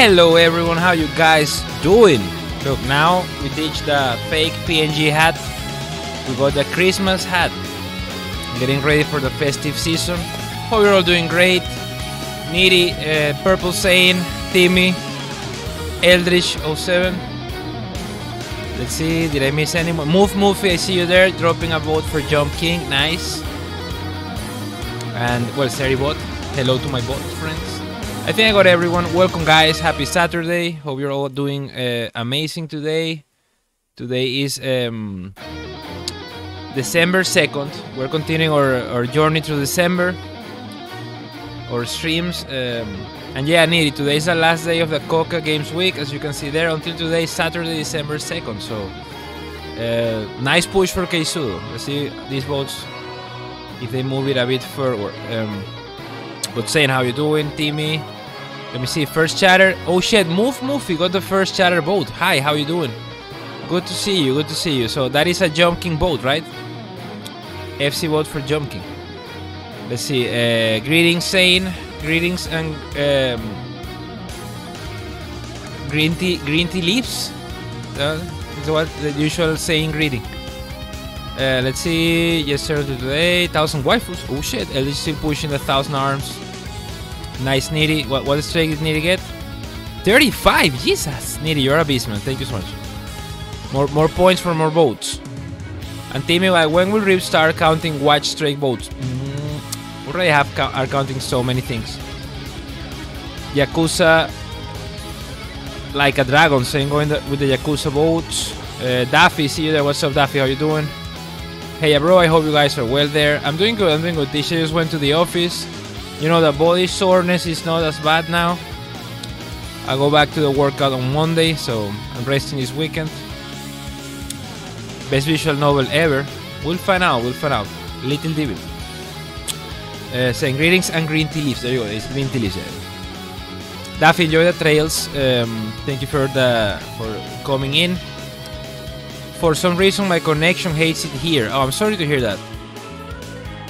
Hello everyone, how you guys doing? Look, now we ditched the fake PNG hat. We got the Christmas hat. Getting ready for the festive season. Hope you're all doing great. Needy, uh, Purple Sane, Timmy, Eldritch07. Let's see, did I miss anyone? Move Moofy, I see you there, dropping a vote for Jump King, nice. And, well, Seri bot, hello to my bot friends. I think I got everyone. Welcome, guys. Happy Saturday. Hope you're all doing uh, amazing today. Today is um, December 2nd. We're continuing our, our journey through December, our streams. Um, and yeah, Needy, today is the last day of the Coca Games Week, as you can see there, until today, Saturday, December 2nd. So, uh, nice push for Keisudo. Let's see these votes if they move it a bit forward. Um, but saying how you doing, Timmy? Let me see. First chatter. Oh shit, move, move. You got the first chatter boat. Hi, how you doing? Good to see you. Good to see you. So that is a Jump King boat, right? FC vote for Jump King. Let's see. Uh, greetings, Sane. Greetings and um, green tea. Green tea leaves. Uh, is what the usual saying greeting. Uh, let's see. Yes, sir. Today, thousand waifus. Oh shit. Ellie still pushing the thousand arms. Nice, Needy. What what strike did Needy get? 35. Jesus, Needy, you're a beast, man. Thank you so much. More more points for more votes. And Timmy, like, when will Rip start counting watch strike votes? Mm, already have are counting so many things. Yakuza, like a dragon, saying going the, with the Yakuza votes. Uh, Daffy, see you there. What's up, Daffy? How you doing? Hey, bro. I hope you guys are well there. I'm doing good. I'm doing good. Tisha just went to the office. You know, the body soreness is not as bad now. I go back to the workout on Monday, so I'm resting this weekend. Best visual novel ever. We'll find out. We'll find out. Little Devil. Uh, saying greetings and green tea leaves. There you go. It's green tea leaves. Yeah. Daffy, enjoy the trails. Um, thank you for the for coming in. For some reason, my connection hates it here. Oh, I'm sorry to hear that.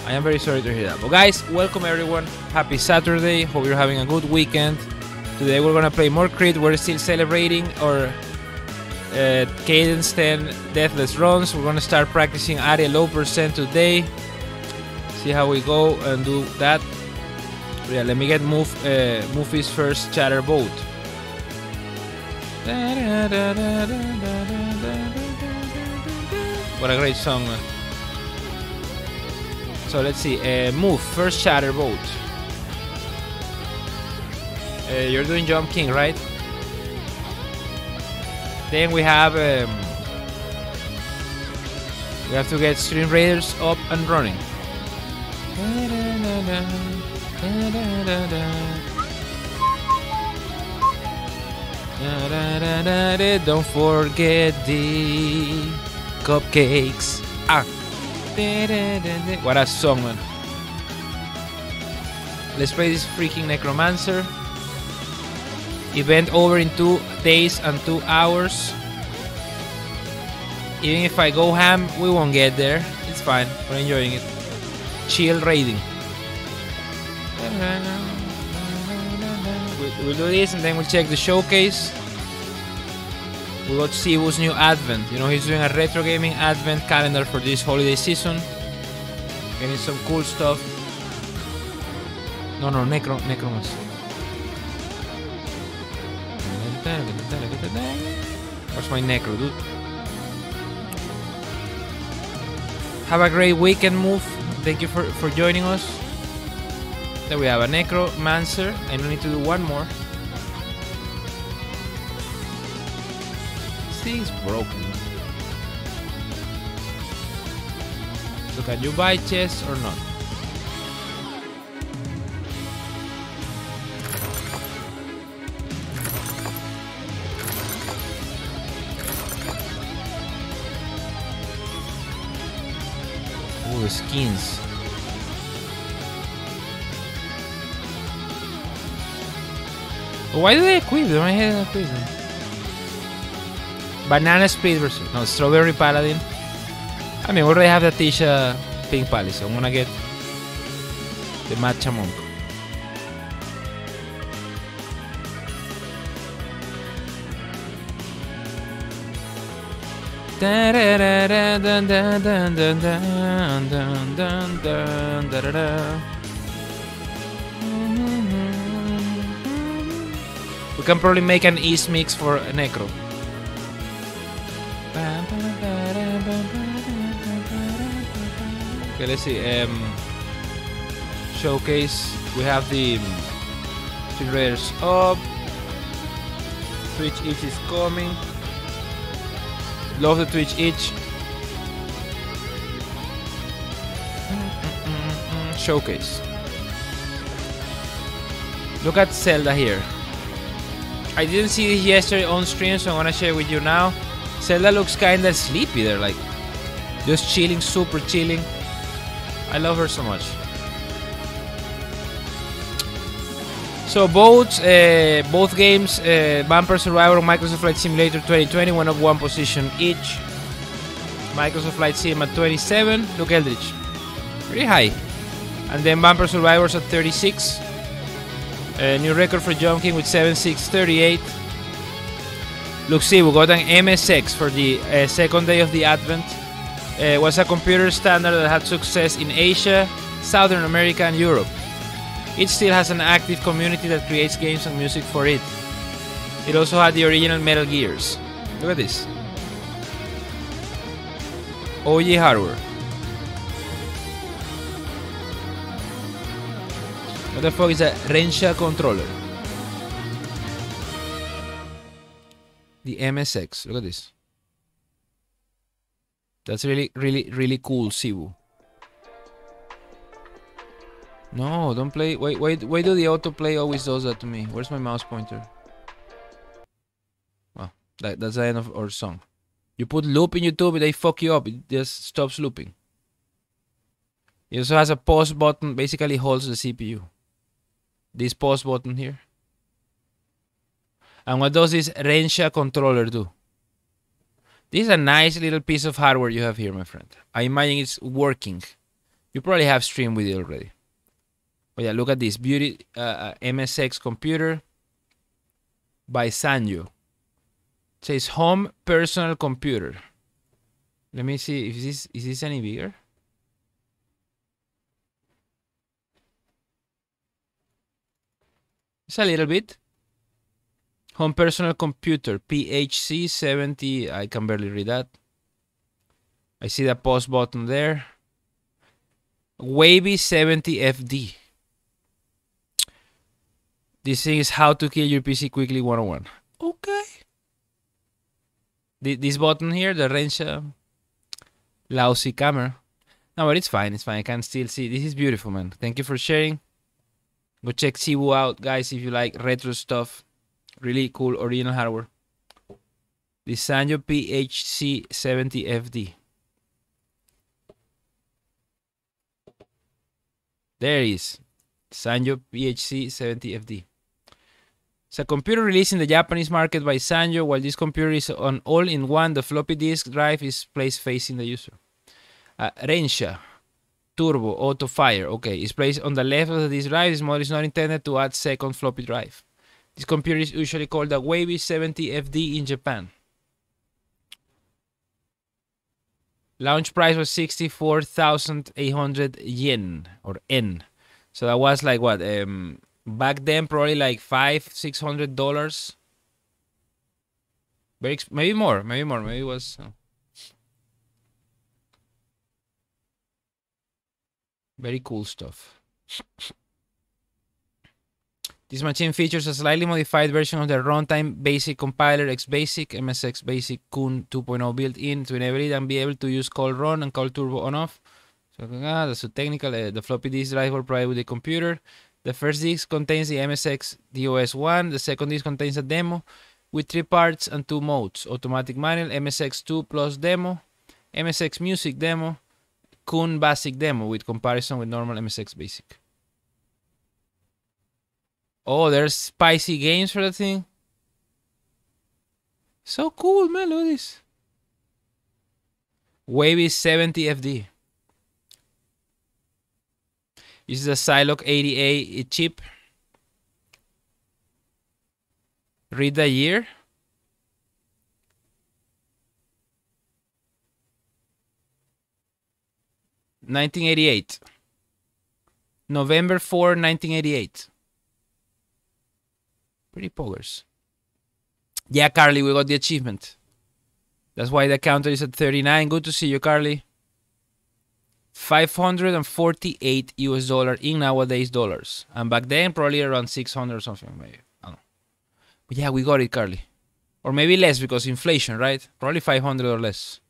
I am very sorry to hear that. But guys, welcome everyone. Happy Saturday. Hope you're having a good weekend. Today we're gonna play more Crypt. We're still celebrating our uh, Cadence 10 Deathless runs. We're gonna start practicing at a low percent today. See how we go and do that. But yeah, let me get move uh, Moofy's first chatter boat. What a great song. So let's see. Uh, move first shatter boat. Uh, you're doing Jump King, right? Then we have um, we have to get Stream Raiders up and running. Don't forget the cupcakes. Ah. What a song, man. Let's play this freaking Necromancer. Event over in two days and two hours. Even if I go ham, we won't get there. It's fine. We're enjoying it. Chill raiding. We'll, do this and then we'll check the showcase. We got Sibu's new advent. You know, he's doing a retro gaming advent calendar for this holiday season. Getting some cool stuff. No, no, Necro, Necromancer. Where's my Necro, dude? Have a great weekend, Move. Thank you for, for joining us. There we have a Necromancer. I don't need to do one more. Broken. So can you buy chests or not? Oh, the skins. Why do they equip them? I hate equip them. Banana Split versus no Strawberry Paladin. I mean, we already have the Tisha Pink Palace, so I'm gonna get the Matcha Monk. We can probably make an East mix for Necro. Okay, let's see. Um, showcase. We have the Raiders up. Twitch itch is coming. Love the Twitch itch. Showcase. Look at Zelda here. I didn't see this yesterday on stream, so I'm gonna share with you now. Zelda looks kinda sleepy there, like just chilling, super chilling. I love her so much. So both uh, both games, uh, Vampire Survivor and Microsoft Flight Simulator 2020, went up one position each. Microsoft Flight Sim at 27. Look, Eldritch, pretty high. And then Vampire Survivors at 36. A new record for Jump King with 7638. Look, see, we got an MSX for the uh, second day of the Advent. It was a computer standard that had success in Asia, Southern America, and Europe. It still has an active community that creates games and music for it. It also had the original Metal Gears. Look at this. OG hardware. What the fuck is a Rensha controller? The MSX. Look at this. That's really, really, really cool, Sibu. No, don't play. Wait, wait, why do the autoplay always does that to me? Where's my mouse pointer? Well, that, that's the end of our song. You put loop in YouTube, they fuck you up. It just stops looping. It also has a pause button, basically holds the CPU. This pause button here. And what does this Rensha controller do? This is a nice little piece of hardware you have here, my friend. I imagine it's working. You probably have streamed with it already. But yeah, look at this beauty uh, uh MSX computer by Sanyo. It says home personal computer. Let me see if this is this any bigger. It's a little bit. Home personal computer PHC 70. I can barely read that. I see the pause button there. Wavy 70 FD. This thing is how to kill your PC quickly 101. Okay. This button here, the Rensha uh, lousy camera. No, but it's fine. It's fine. I can still see. This is beautiful, man. Thank you for sharing. Go check Sibu out, guys, if you like retro stuff. Really cool original hardware. The Sanyo PHC70FD. There it is. Sanyo PHC70FD. It's a computer released in the Japanese market by Sanyo. While this computer is on all-in-one, the floppy disk drive is placed facing the user. Uh, Rensha Turbo Auto Fire. Okay, is placed on the left of the disk drive. This model is not intended to add second floppy drive. This computer is usually called a Wavy 70 FD in Japan. Launch price was 64,800 yen or N. So that was like what? Um, back then probably like five six hundred dollars maybe more maybe more maybe it was uh, very cool stuff this machine features a slightly modified version of the runtime basic compiler xbasic msx basic kun 2.0 built in to enable it and be able to use call run and call turbo on off. So ah, that's a technical. Uh, the floppy disk drive will provide with the computer. The first disc contains the MSX DOS1, the second disc contains a demo with three parts and two modes. Automatic manual, MSX2 plus demo, MSX Music demo, Kun Basic demo with comparison with normal MSX Basic. Oh, there's spicy games for that thing. So cool, man. Look at this. Wavy 70 FD. This is a Psylocke 80A chip. Read the year. Nineteen eighty eight. November 4, 1988. Pretty poggers. Yeah, Carly, we got the achievement. That's why the counter is at 39. Good to see you, Carly. 548 US dollar in nowadays dollars. And back then, probably around 600 or something, maybe. I don't know. But yeah, we got it, Carly. Or maybe less because inflation, right? Probably 500 or less.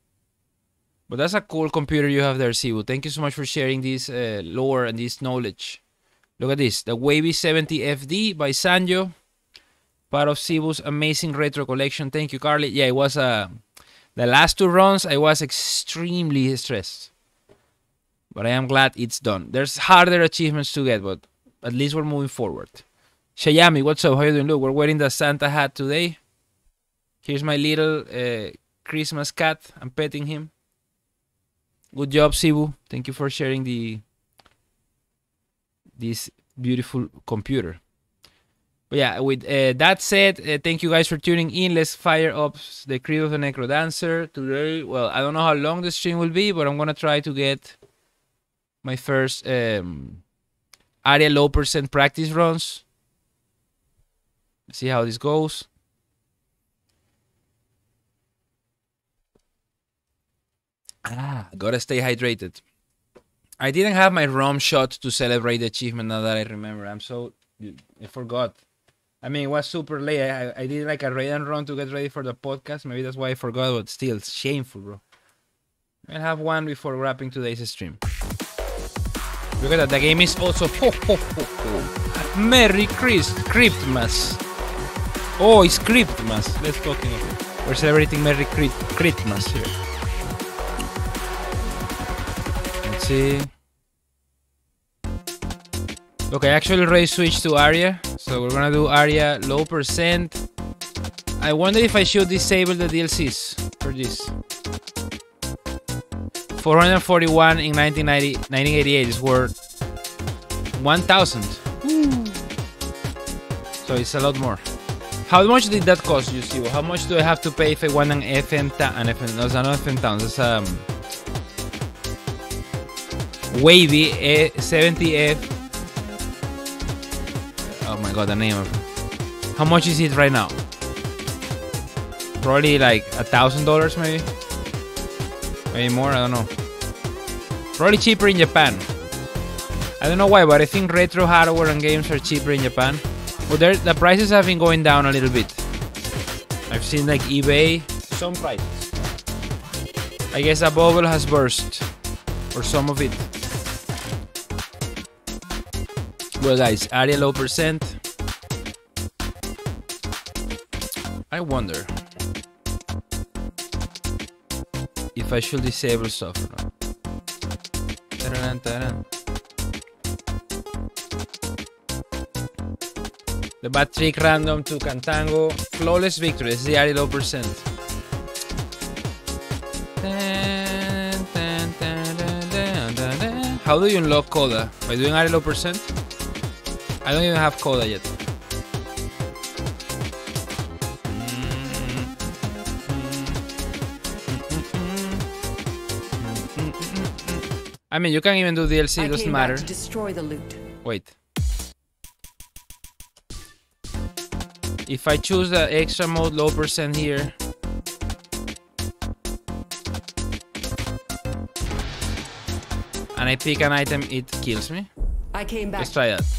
But that's a cool computer you have there, Sibu. Thank you so much for sharing this uh, lore and this knowledge. Look at this. The Wavy 70 FD by Sanyo. Part of Sibu's amazing retro collection. Thank you, Carly. Yeah, it was uh, the last two runs, I was extremely stressed. But I am glad it's done. There's harder achievements to get, but at least we're moving forward. Shayami, what's up? How are you doing? Look, we're wearing the Santa hat today. Here's my little uh, Christmas cat. I'm petting him. Good job, Sibu. Thank you for sharing the this beautiful computer. But yeah, with uh, that said, uh, thank you guys for tuning in. Let's fire up the Crypt of the Necro Dancer today. Well, I don't know how long the stream will be, but I'm gonna try to get my first um, area low percent practice runs. See how this goes. Ah, gotta stay hydrated. I didn't have my rum shot to celebrate the achievement now that I remember. I'm so I forgot. I mean, it was super late. I, I did like a raid and run to get ready for the podcast. Maybe that's why I forgot, but still, shameful, bro. I'll have one before wrapping today's stream. Look at that. The game is also ho ho ho ho. Merry Christ Christmas. Oh, it's Christmas. Let's talk. We're celebrating Merry Christmas here. Let's see. Okay, actually already switched to Aria. So we're gonna do Aria low percent. I wonder if I should disable the DLCs for this. 441 in 1990, 1988 is worth 1000. So it's a lot more. How much did that cost you, Sibu? How much do I have to pay if I want an FM town? An FM, no, it's not FM town. It's um, Wavy 70F forgot the name of it. How much is it right now? Probably like a thousand dollars maybe? Maybe more, I don't know. Probably cheaper in Japan. I don't know why, but I think retro hardware and games are cheaper in Japan. But well, the prices have been going down a little bit. I've seen like eBay. Some prices. I guess a bubble has burst. Or some of it. Well guys, Aria low percent? I wonder if I should disable stuff or not. The bad trick random to Cantango. Flawless victory. This is the Aria low percent. How do you unlock Coda? By doing Aria low percent? I don't even have Coda yet. I mean, you can even do DLC, it doesn't matter. destroy the loot. Wait. If I choose the extra mode low percent here, and I pick an item, it kills me. I came back. Let's try that.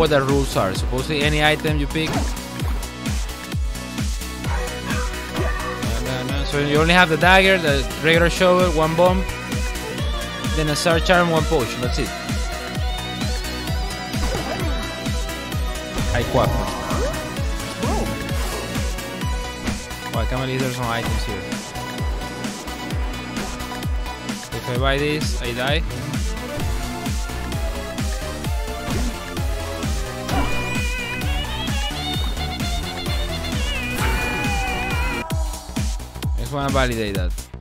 What the rules are. Supposedly any item you pick. So you only have the dagger, the regular shovel, one bomb, then a Nazar charm, one potion. That's it. Hay cuatro. Oh, I can't believe there's no items here. If I buy this, I die. Just wanna validate that.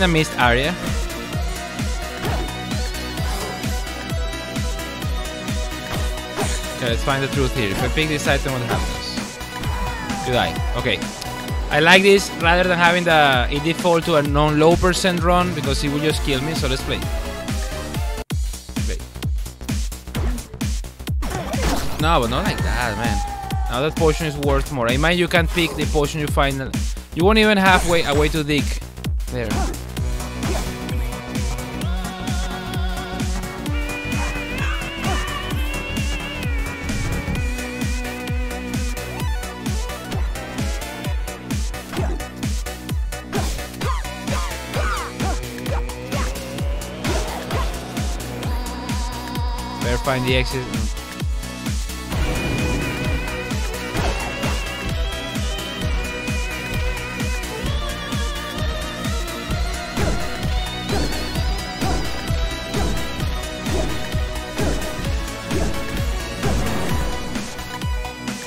Kinda missed Aria. Okay, let's find the truth here. If I pick this item, what happens? You die. Okay. I like this rather than having the it default to a non-low percent run because it will just kill me, so let's play. Play. No, but not like that, man. Now that potion is worth more. I mind you can pick the potion you find. You won't even have way, a way to dig. There. The exit.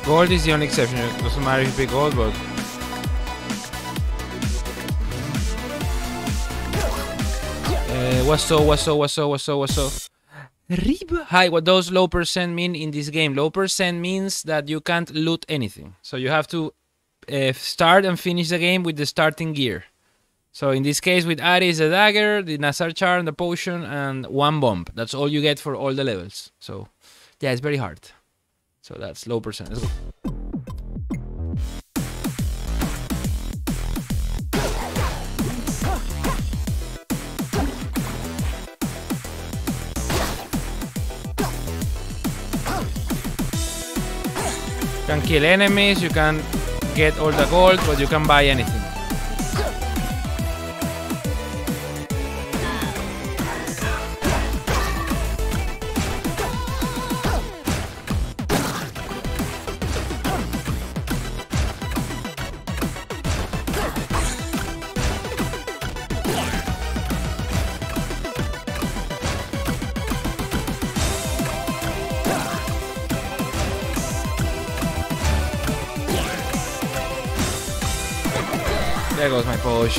Gold is the only exception. It doesn't matter if you pick gold, but Uh, what's so, what's so, what's so, what's so, what's so? Riba. Hi, what does low percent mean in this game? Low percent means that you can't loot anything. So you have to uh, start and finish the game with the starting gear. So in this case, with Ari is the dagger, the Nazar charm, the potion, and one bomb. That's all you get for all the levels. So yeah, it's very hard. So that's low percent. Kill enemies, you can get all the gold, but you can buy anything.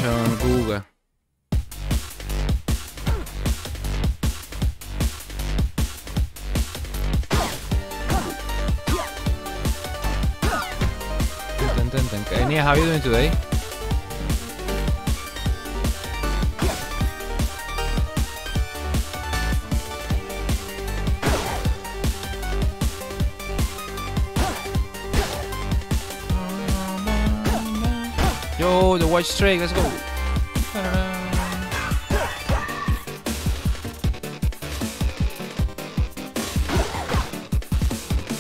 Dun. Enia, how are you doing today? White stray, let's go.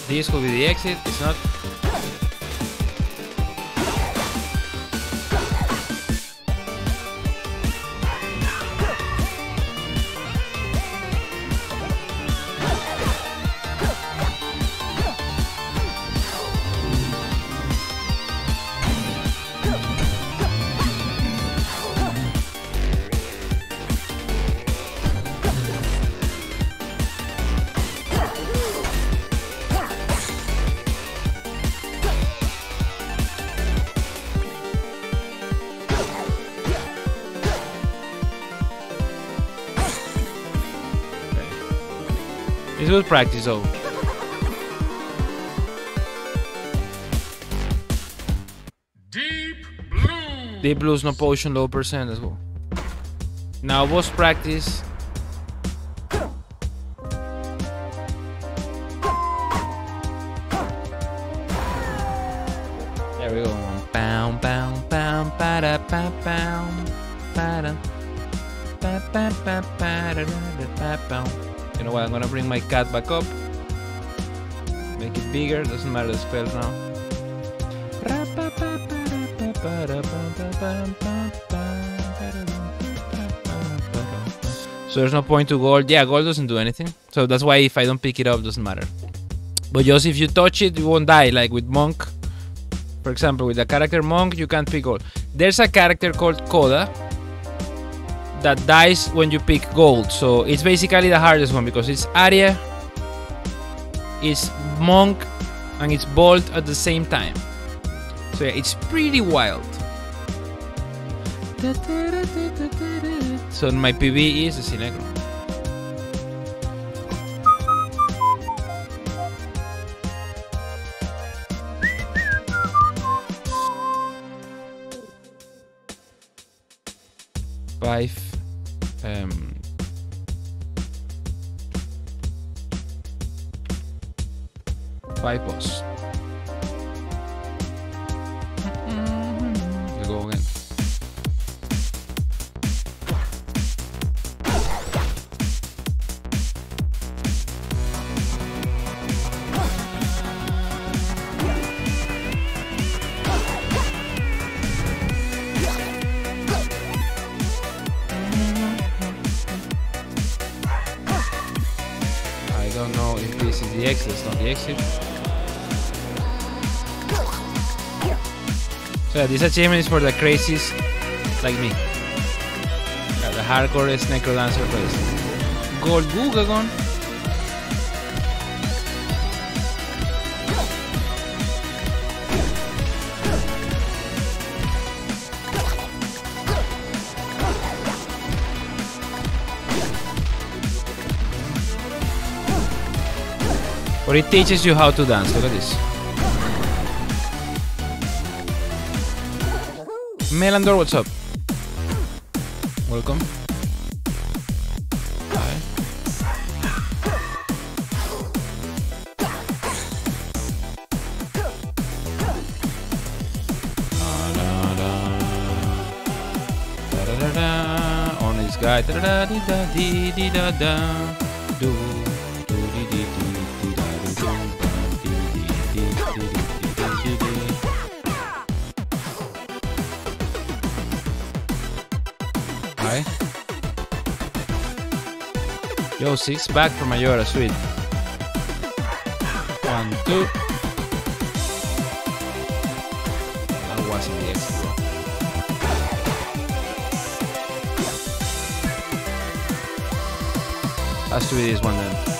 This will be the exit, it's not. Good practice though. Deep blue. Deep blues, no potion, low percent, as well. Now boss practice. Bring my cat back up. Make it bigger. Doesn't matter the spells now. So there's no point to gold. Yeah, gold doesn't do anything. So that's why if I don't pick it up, doesn't matter. But just if you touch it, you won't die. Like with Monk, for example, with the character Monk, you can't pick gold. There's a character called Coda that dies when you pick gold. So it's basically the hardest one because it's Aria, it's Monk, and it's Bolt at the same time. So yeah, it's pretty wild. So my PB is the Sinegro. Five. Five achievement is for the crazies like me. Yeah, the hardcore necro dancer plays. Gold Gugagon. But it teaches you how to dance. Look at this. Melandor, what's up? Welcome. Hi. Da, da, da, On this guy. Da, da, da, da, da, da, da, da. Six back for Mayora, sweet. One, two. That wasn't the extra. Let's do this one then.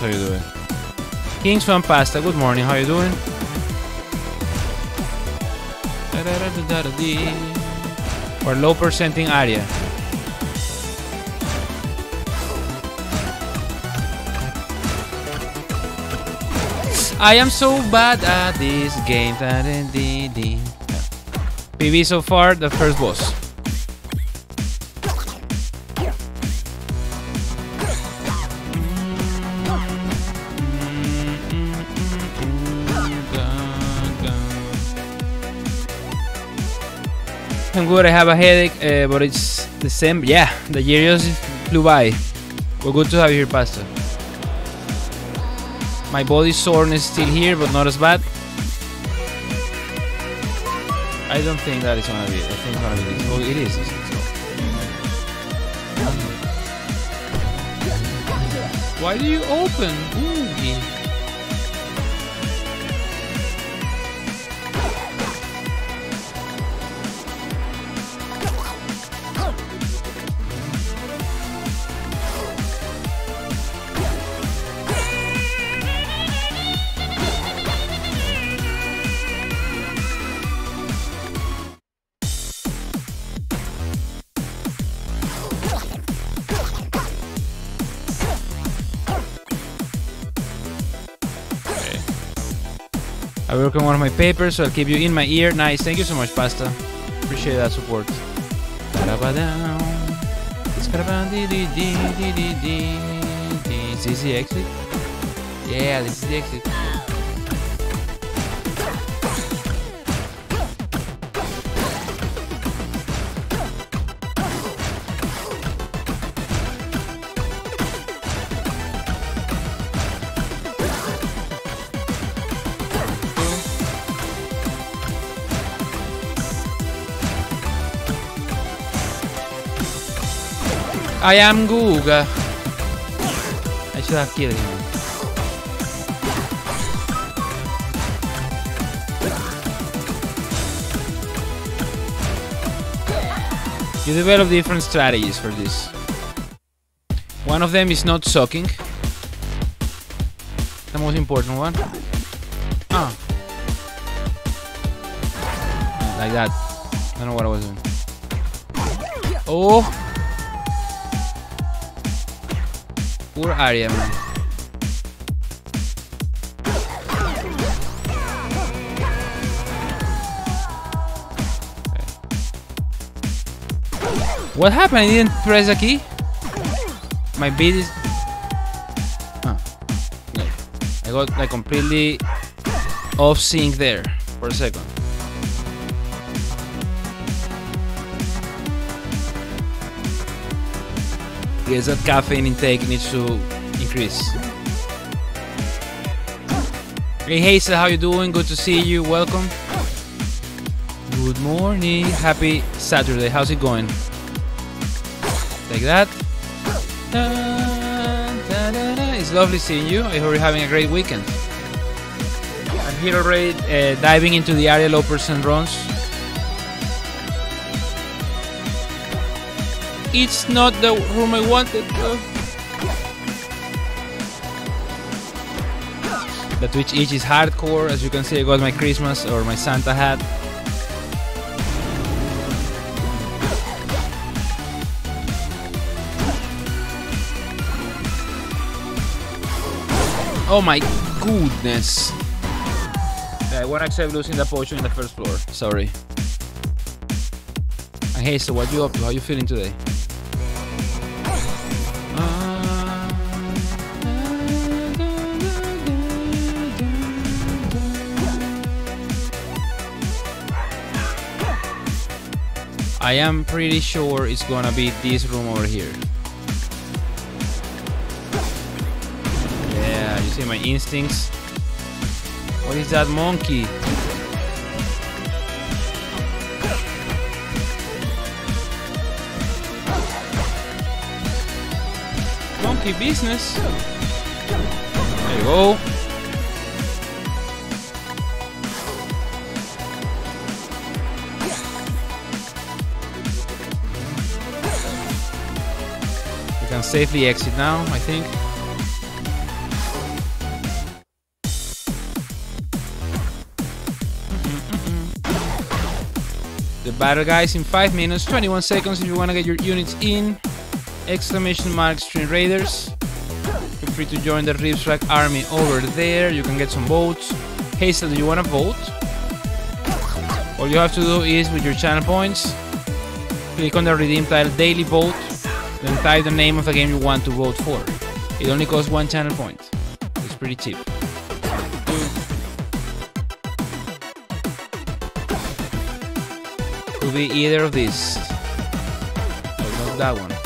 How you do it. King's Fan Pasta, good morning, how you doing? Or low percenting Aria. I am so bad at this game. PB so far, the first boss. Good. I have a headache, uh, but it's the same. Yeah, the year just flew by. We're good to have you here, Pastor. My body soreness still here, but not as bad. I don't think that is gonna be. it. I think it's gonna be this. Oh, it is. Why do you open? Ooh. Work on one of my papers, so I'll keep you in my ear. Nice. Thank you so much, Pasta. Appreciate that support. Is the exit? Yeah, this is the exit. I am Googa. I should have killed him. You develop different strategies for this. One of them is not sucking. The most important one. Ah. Like that. I don't know what I was doing. Oh! What happened? I didn't press a key? My beat is... Ah. Huh. No. I got like completely off sync there for a second. Guess that caffeine intake needs to increase. Hey Hazel, how you doing? Good to see you. Welcome. Good morning. Happy Saturday. How's it going? Like that. It's lovely seeing you. I hope you're having a great weekend. I'm here already uh, diving into the Aria low percent runs. It's not the room I wanted. though. The Twitch itch is hardcore. As you can see, I got my Christmas or my Santa hat. Oh my goodness. Yeah, I won't accept losing the potion in the first floor. Sorry. Hey, so what you up to? How you feeling today? I am pretty sure it's gonna be this room over here. Yeah, you see my instincts? What is that monkey? Monkey business. There you go. Can safely exit now, I think. Mm-hmm, mm-hmm. The battle guys in 5 minutes, 21 seconds if you want to get your units in. Exclamation mark Stream Raiders. Feel free to join the Ripstrack army over there. You can get some votes. Hazel, do you want to vote? All you have to do is with your channel points, click on the redeem title daily vote, then type the name of the game you want to vote for. It only costs one channel point. It's pretty cheap. Could be either of these. Or not that one.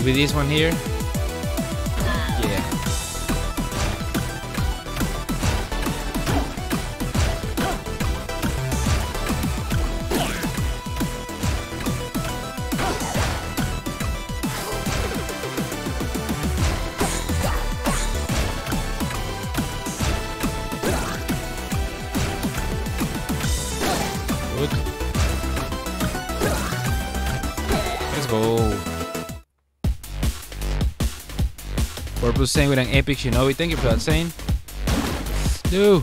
Could be this one here. Saying with an epic shinobi. Thank you for that saying. Do.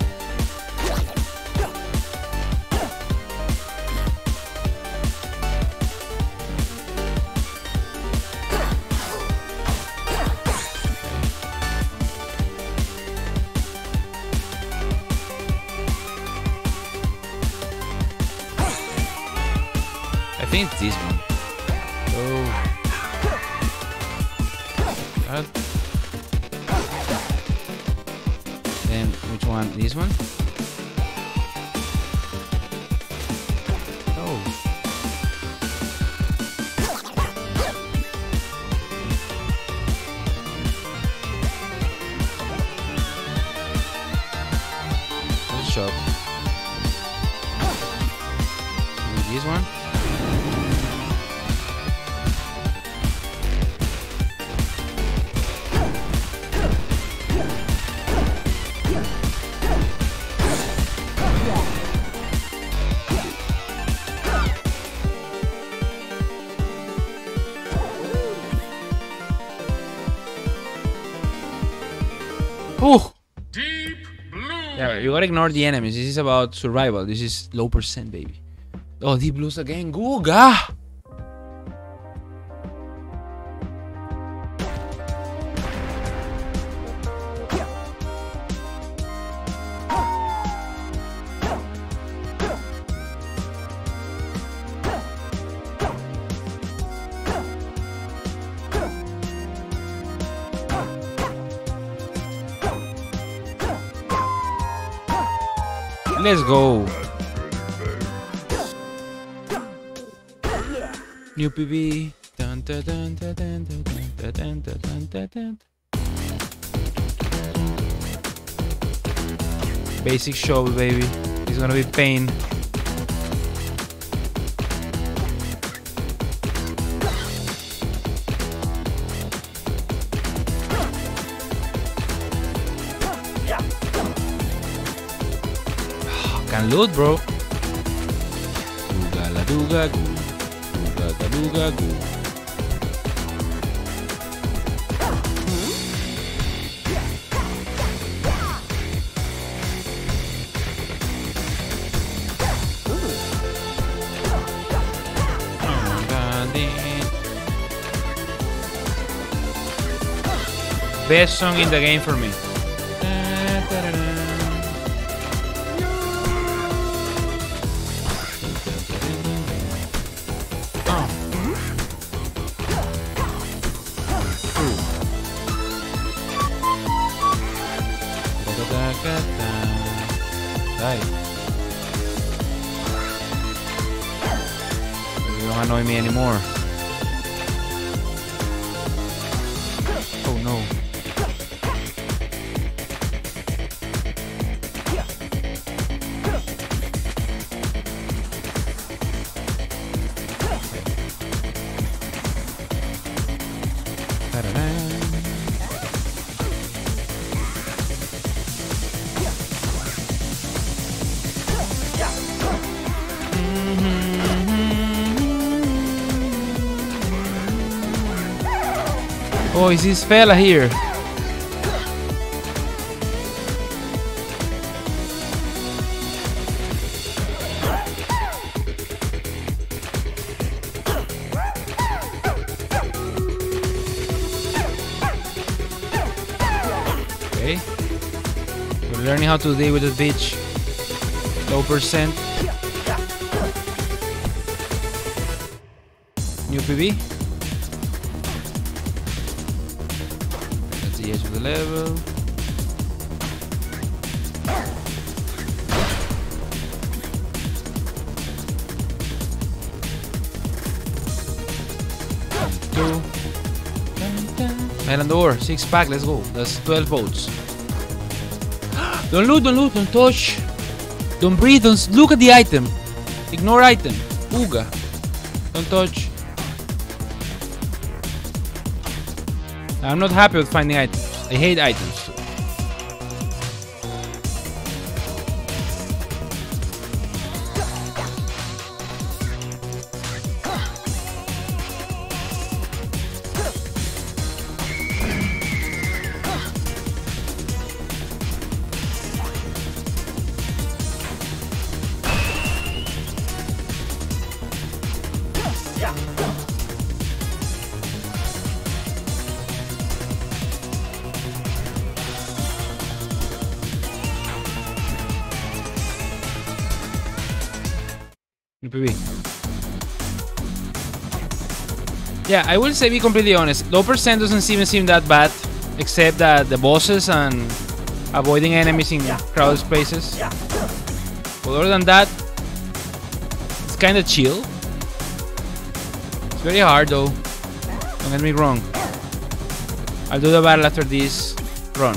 Gotta ignore the enemies. This is about survival. This is low percent, baby. Oh, deep blues again. Guga! PB. Dun, dun, dun, dun, dun, dun, dun, dun, dun, dun, dun, dun. Basic shovel, baby. It's gonna be pain. Can loot, bro. Duga la duga gu. Duga ga duga gu. Best song in the game for me. Anymore. Is this fella here? Okay. We're learning how to deal with the bitch. Low percent. New PB. Level. Two. Island ore, six pack, let's go. That's 12 votes. Don't loot, don't loot, don't touch. Don't breathe, don't look at the item. Ignore item. Uga. Don't touch. I'm not happy with finding items. I hate items. Yeah, I will say be completely honest. Low percent doesn't even seem that bad, except that the bosses and avoiding enemies in crowded spaces. But other than that, it's kind of chill. It's very hard though. Don't get me wrong. I'll do the battle after this run.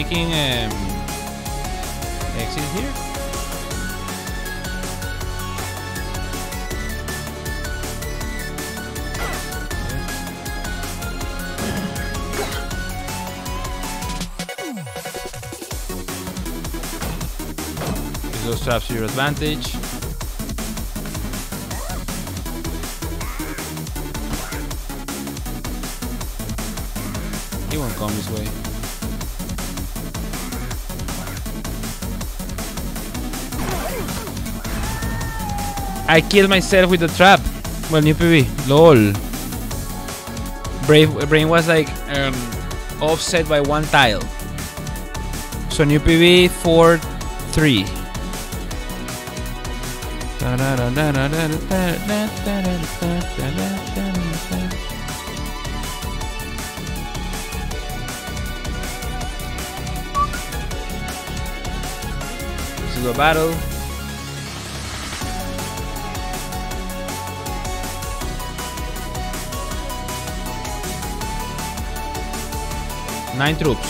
The um, exit here? Use those traps to your advantage. He won't come this way. I killed myself with the trap. Well, new PB. LOL. Brave Brain was like um, offset by one tile. So new PB 4 3. This is a battle. Nine troops.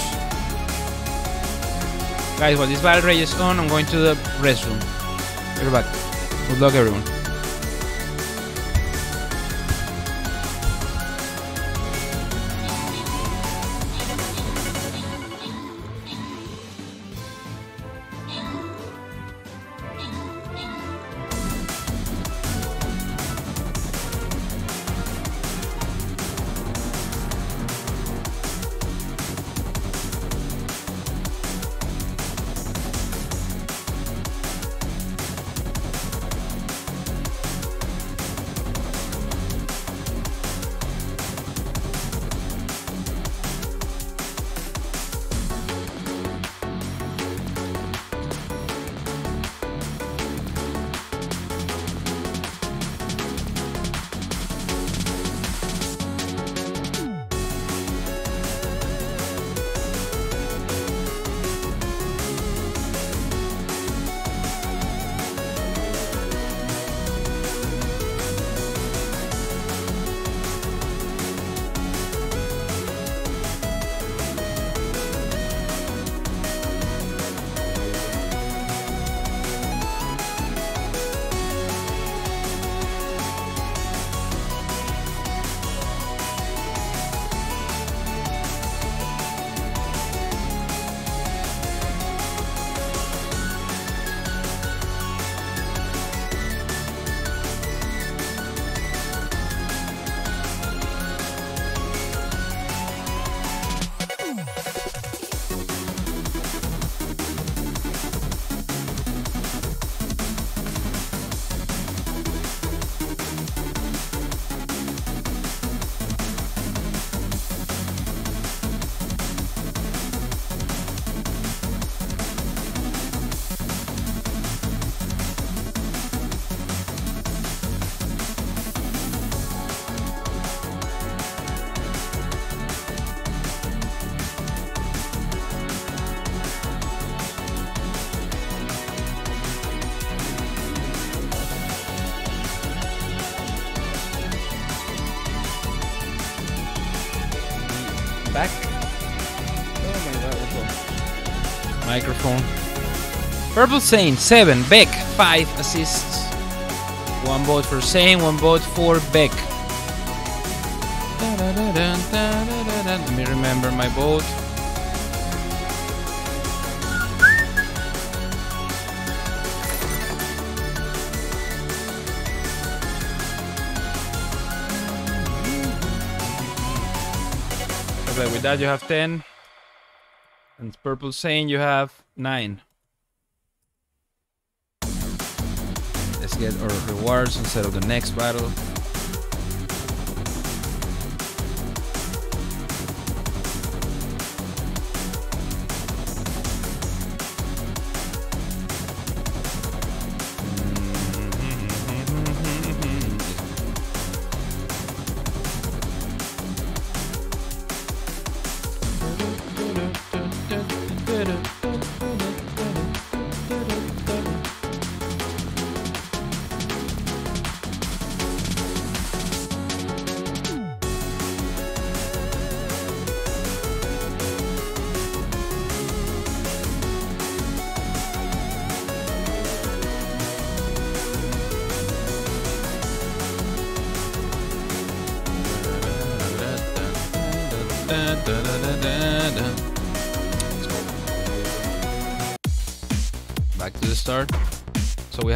Guys, while this battle rages on, I'm going to the restroom. We're. Good luck, everyone. Purple Saint, 7. Beck, 5 assists. One vote for Saint, one vote for Beck. Let me remember my vote. Okay, with that you have 10. And Purple Saint you have 9. Get our rewards instead of the next battle.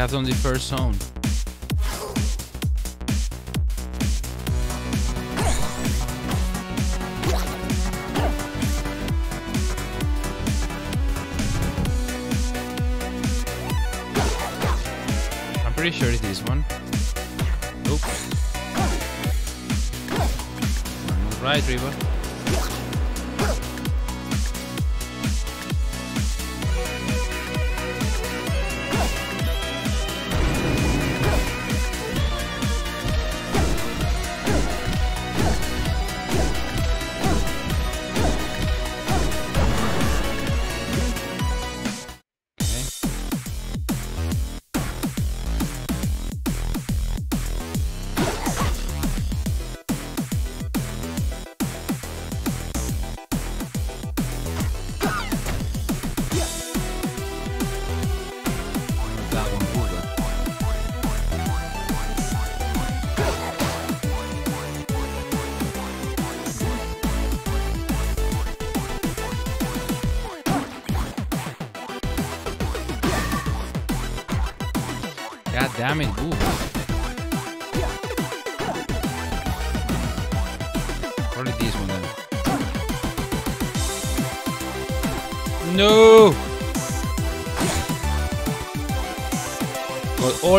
Have on the first zone. I'm pretty sure it's this one. Nope. Right, Riva.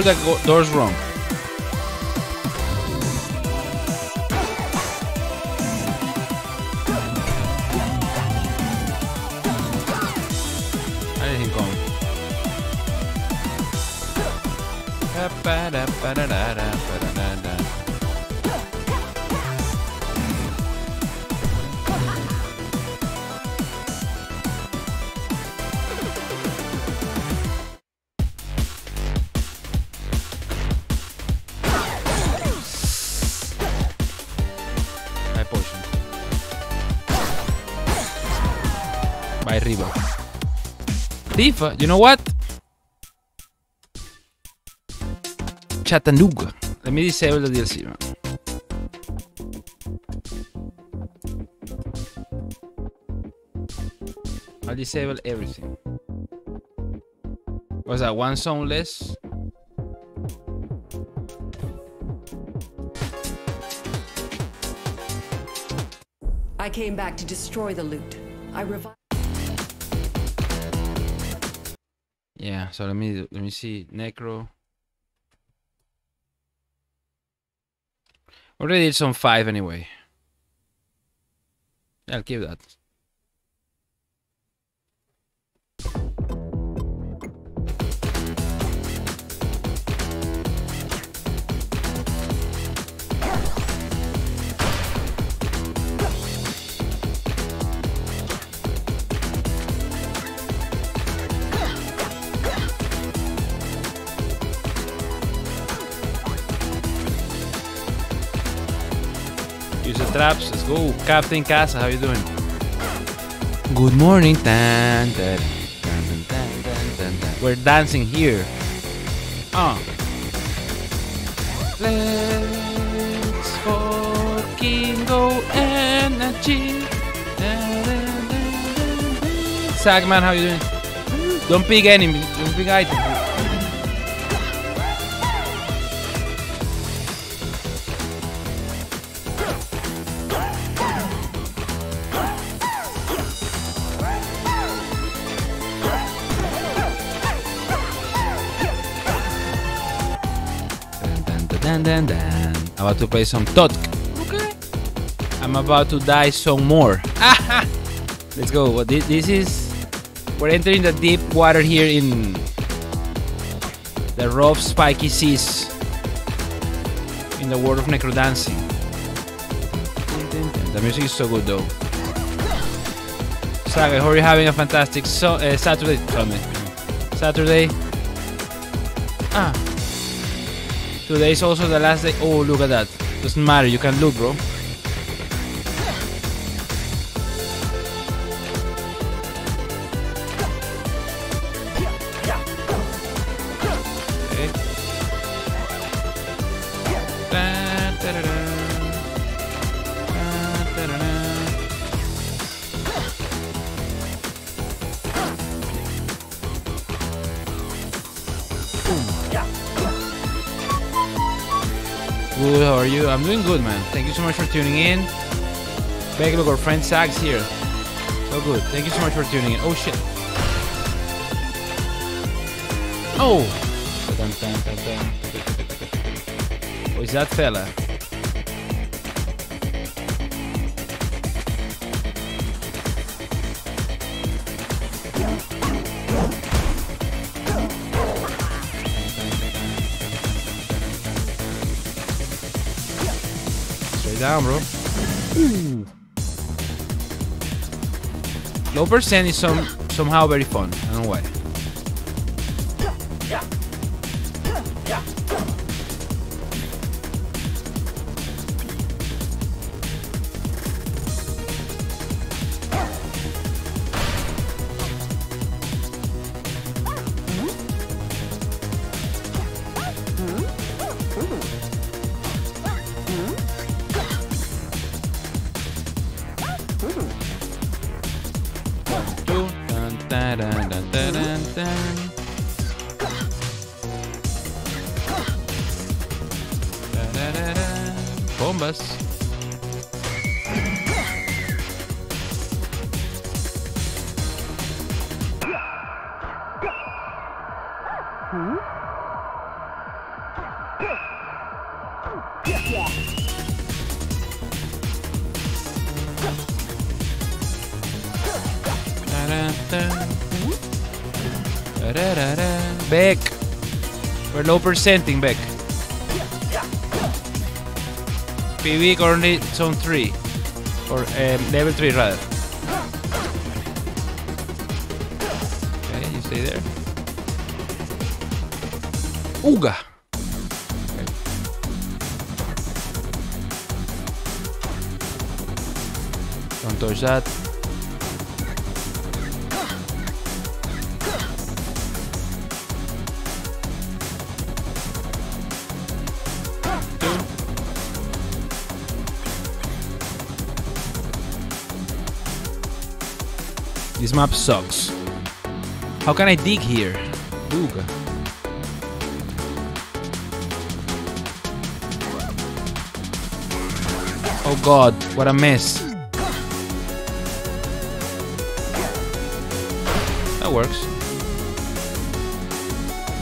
Go- doors wrong. I didn't Riva, you know what? Chattanooga. Let me disable the DLC, man. I'll disable everything. Was that one song less? I came back to destroy the loot. I revived. Yeah, so let me let me see. Necro. Already it's on five anyway. I'll keep that. Traps. Let's go. Captain Casa, how you doing? Good morning. Tan, tan, tan. We're dancing here. Ah. Let's fucking go achieve. Sagman, how you doing? Don't pick enemy. Don't pick item. Dun. I'm about to play some Totk. Okay. I'm about to die some more. Ah, Let's go. Well, This is. We're entering the deep water here in the rough, spiky seas in the world of necrodancing. The music is so good though. I hope you're having a fantastic so, uh, Saturday. Sunday. Saturday. Ah. Today is also the last day. Oh, look at that. Doesn't matter. You can loot, bro. So much for tuning in. Beck, look, our friend Sags here. So good. Thank you so much for tuning in. Oh, shit. Oh! Oh, is that fella? Down, bro. Low percent is some somehow very fun. I don't know why. Low percenting, back. PB currently zone 3. Or um, level 3 rather. Okay, you stay there. Ooga! Don't touch that. Map sucks. How can I dig here? Ooga. Oh god, what a mess. That works.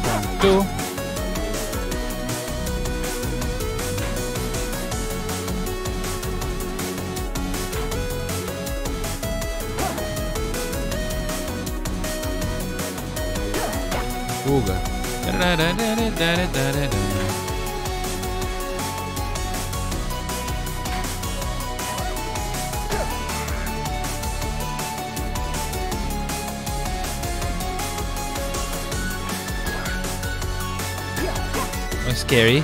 One, two. Scary.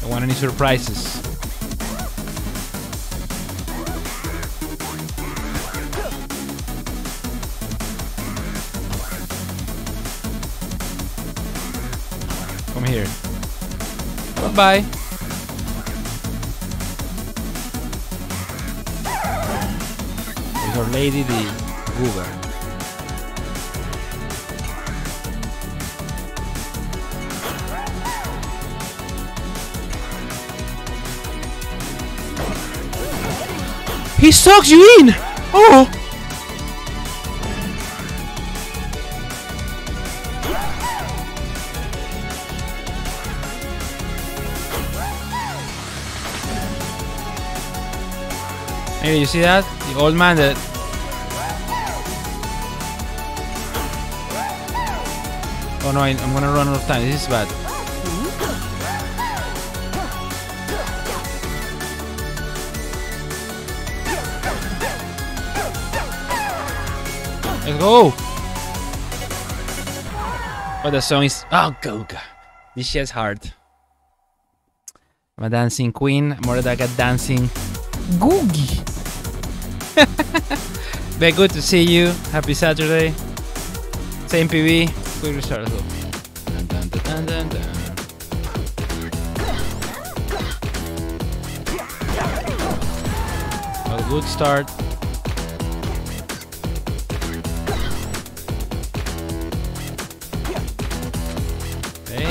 Don't want any surprises. Come here. Bye bye. There's lady, the Goober. He sucks you in! Oh! Hey, you see that? The old man that Oh no, I, I'm gonna run out of time. This is bad. Let's go! But the song is oh go go. This shit's hard. I'm a dancing queen, more like a dancing googie. Very good to see you. Happy Saturday. Same PB. Let's go. Dun, dun, dun. A good start. Okay.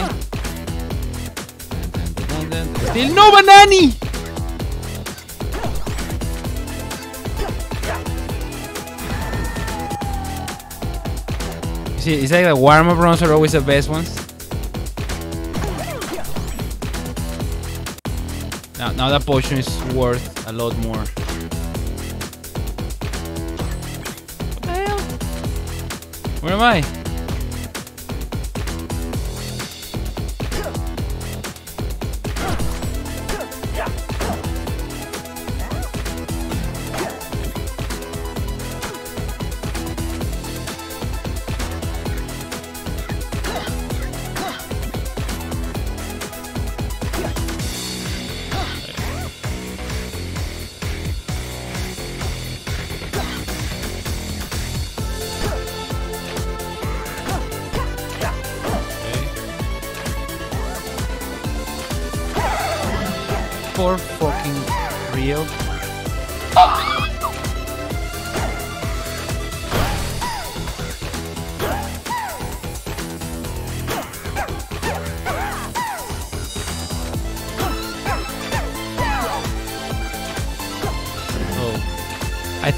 Still no banani! See, it's like the warm-up runs are always the best ones. Now, now that potion is worth a lot more. Where am I?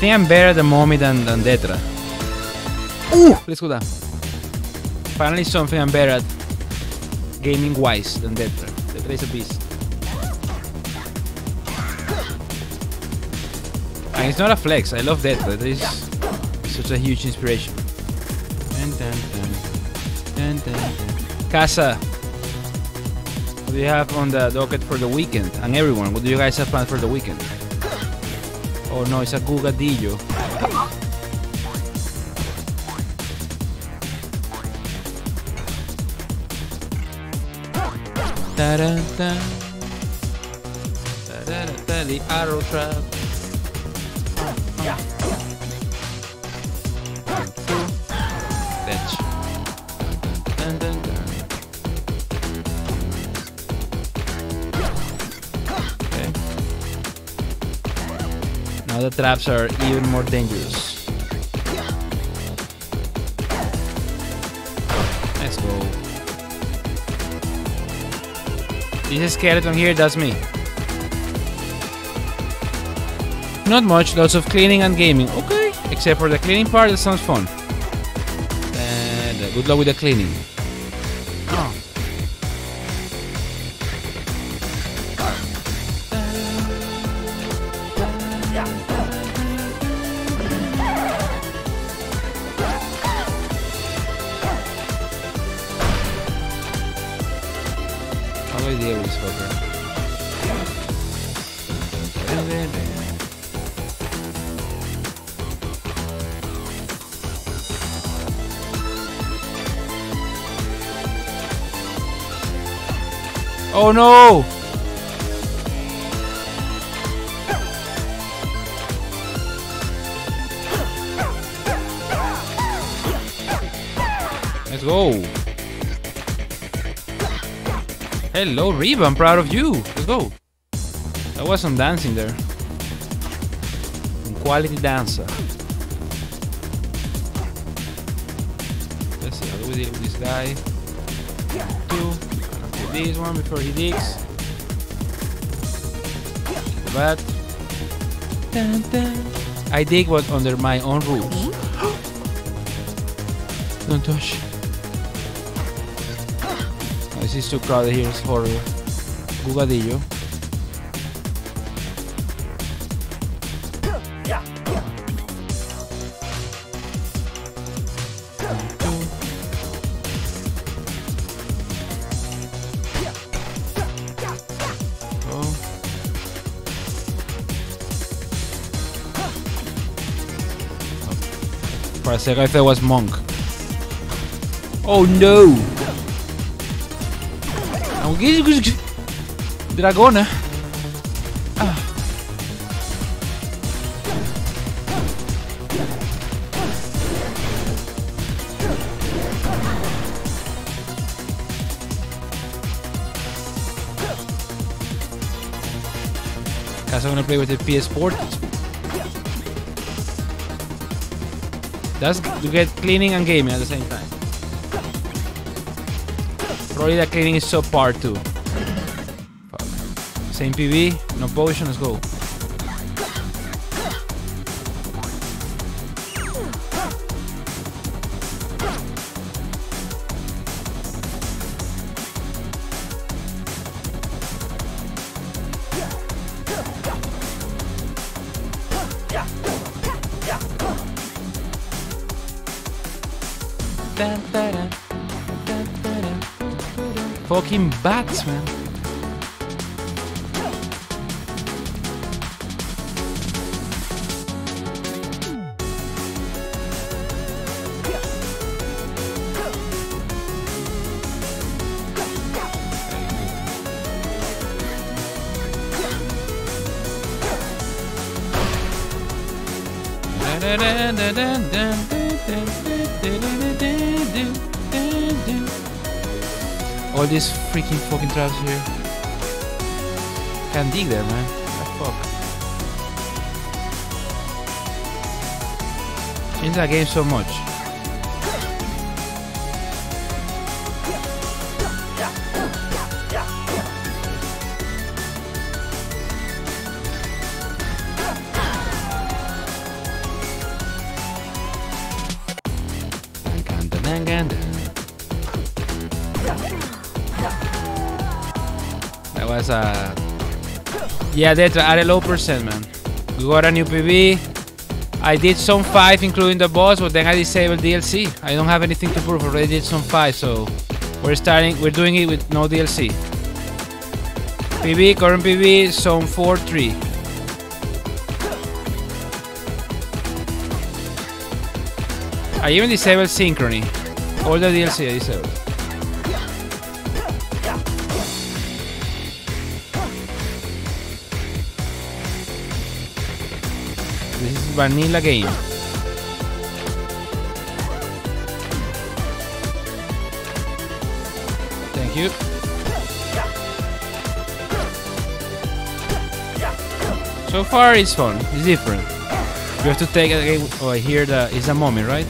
Think I'm better at the moment than, than Detra. Ooh! Uh! Let's go down. Finally something I'm better at gaming wise than Detra. Detra is a beast. And it's not a flex. I love that, but it's such a huge inspiration. Dun, dun, dun. Casa, what do you have on the docket for the weekend? And everyone, what do you guys have planned for the weekend? Oh no, it's a gugadillo. Da-da-da. Da-da-da-da, The arrow trap. Traps are even more dangerous. Let's go. This skeleton here, that's me. Not much, lots of cleaning and gaming. Okay, except for the cleaning part, that sounds fun. And uh, good luck with the cleaning. Oh no! Let's go. Hello, Reba. I'm proud of you. Let's go. That was some dancing there. Some quality dancer. Let's see how do we deal with this guy. This one before he digs. But. Dun, dun. I dig was under my own rules. Don't touch. This is too crowded here. It's horrible. Gugadillo. Sega thought it was Monk. Oh no! Dragona! Ah. I'm gonna play with the PS4 That's you get cleaning and gaming at the same time. Probably the cleaning is subpar too. Fuck. Same PB, no potion, let's go. Bats, man. Freaking fucking traps here. Can't dig there, man. What the fuck? Change that game so much. Yeah, that at a low percent, man. We got a new PB. I did some five, including the boss, but then I disabled DLC. I don't have anything to prove. Already did some five, so we're starting. We're doing it with no DLC. PB, current PB, zone four three. I even disabled synchrony. All the DLC I disabled. Vanilla game. Thank you. So far it's fun. It's different. You have to take a game. Oh, I hear the it's a mommy, right?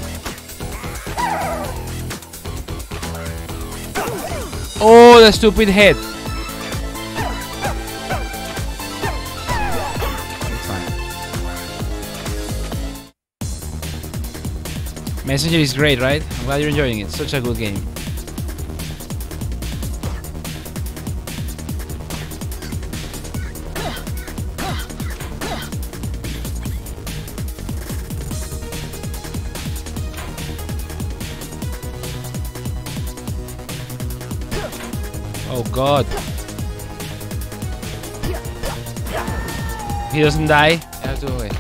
Oh, the stupid head. Messenger is great, right? I'm glad you're enjoying it. Such a good game. Oh god. He doesn't die. I have to wait.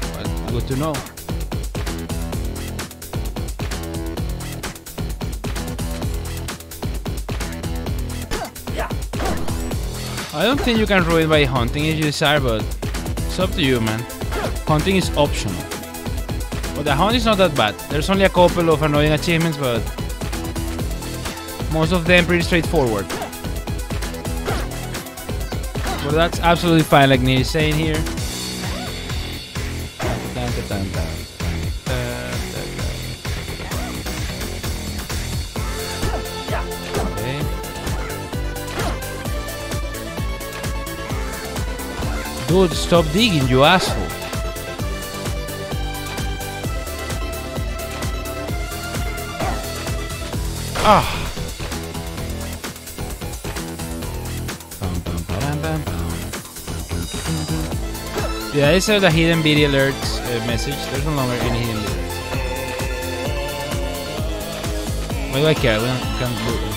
Good to know. Don't think you can ruin by hunting if you desire, but it's up to you, man. Hunting is optional. But the hunt is not that bad. There's only a couple of annoying achievements, but most of them pretty straightforward. But that's absolutely fine, like Neil is saying here. Dude, stop digging, you asshole. Ah. Yeah, I saw the hidden video alerts uh, message. There's no longer any hidden videos. Why do I care? We don't, can't do it.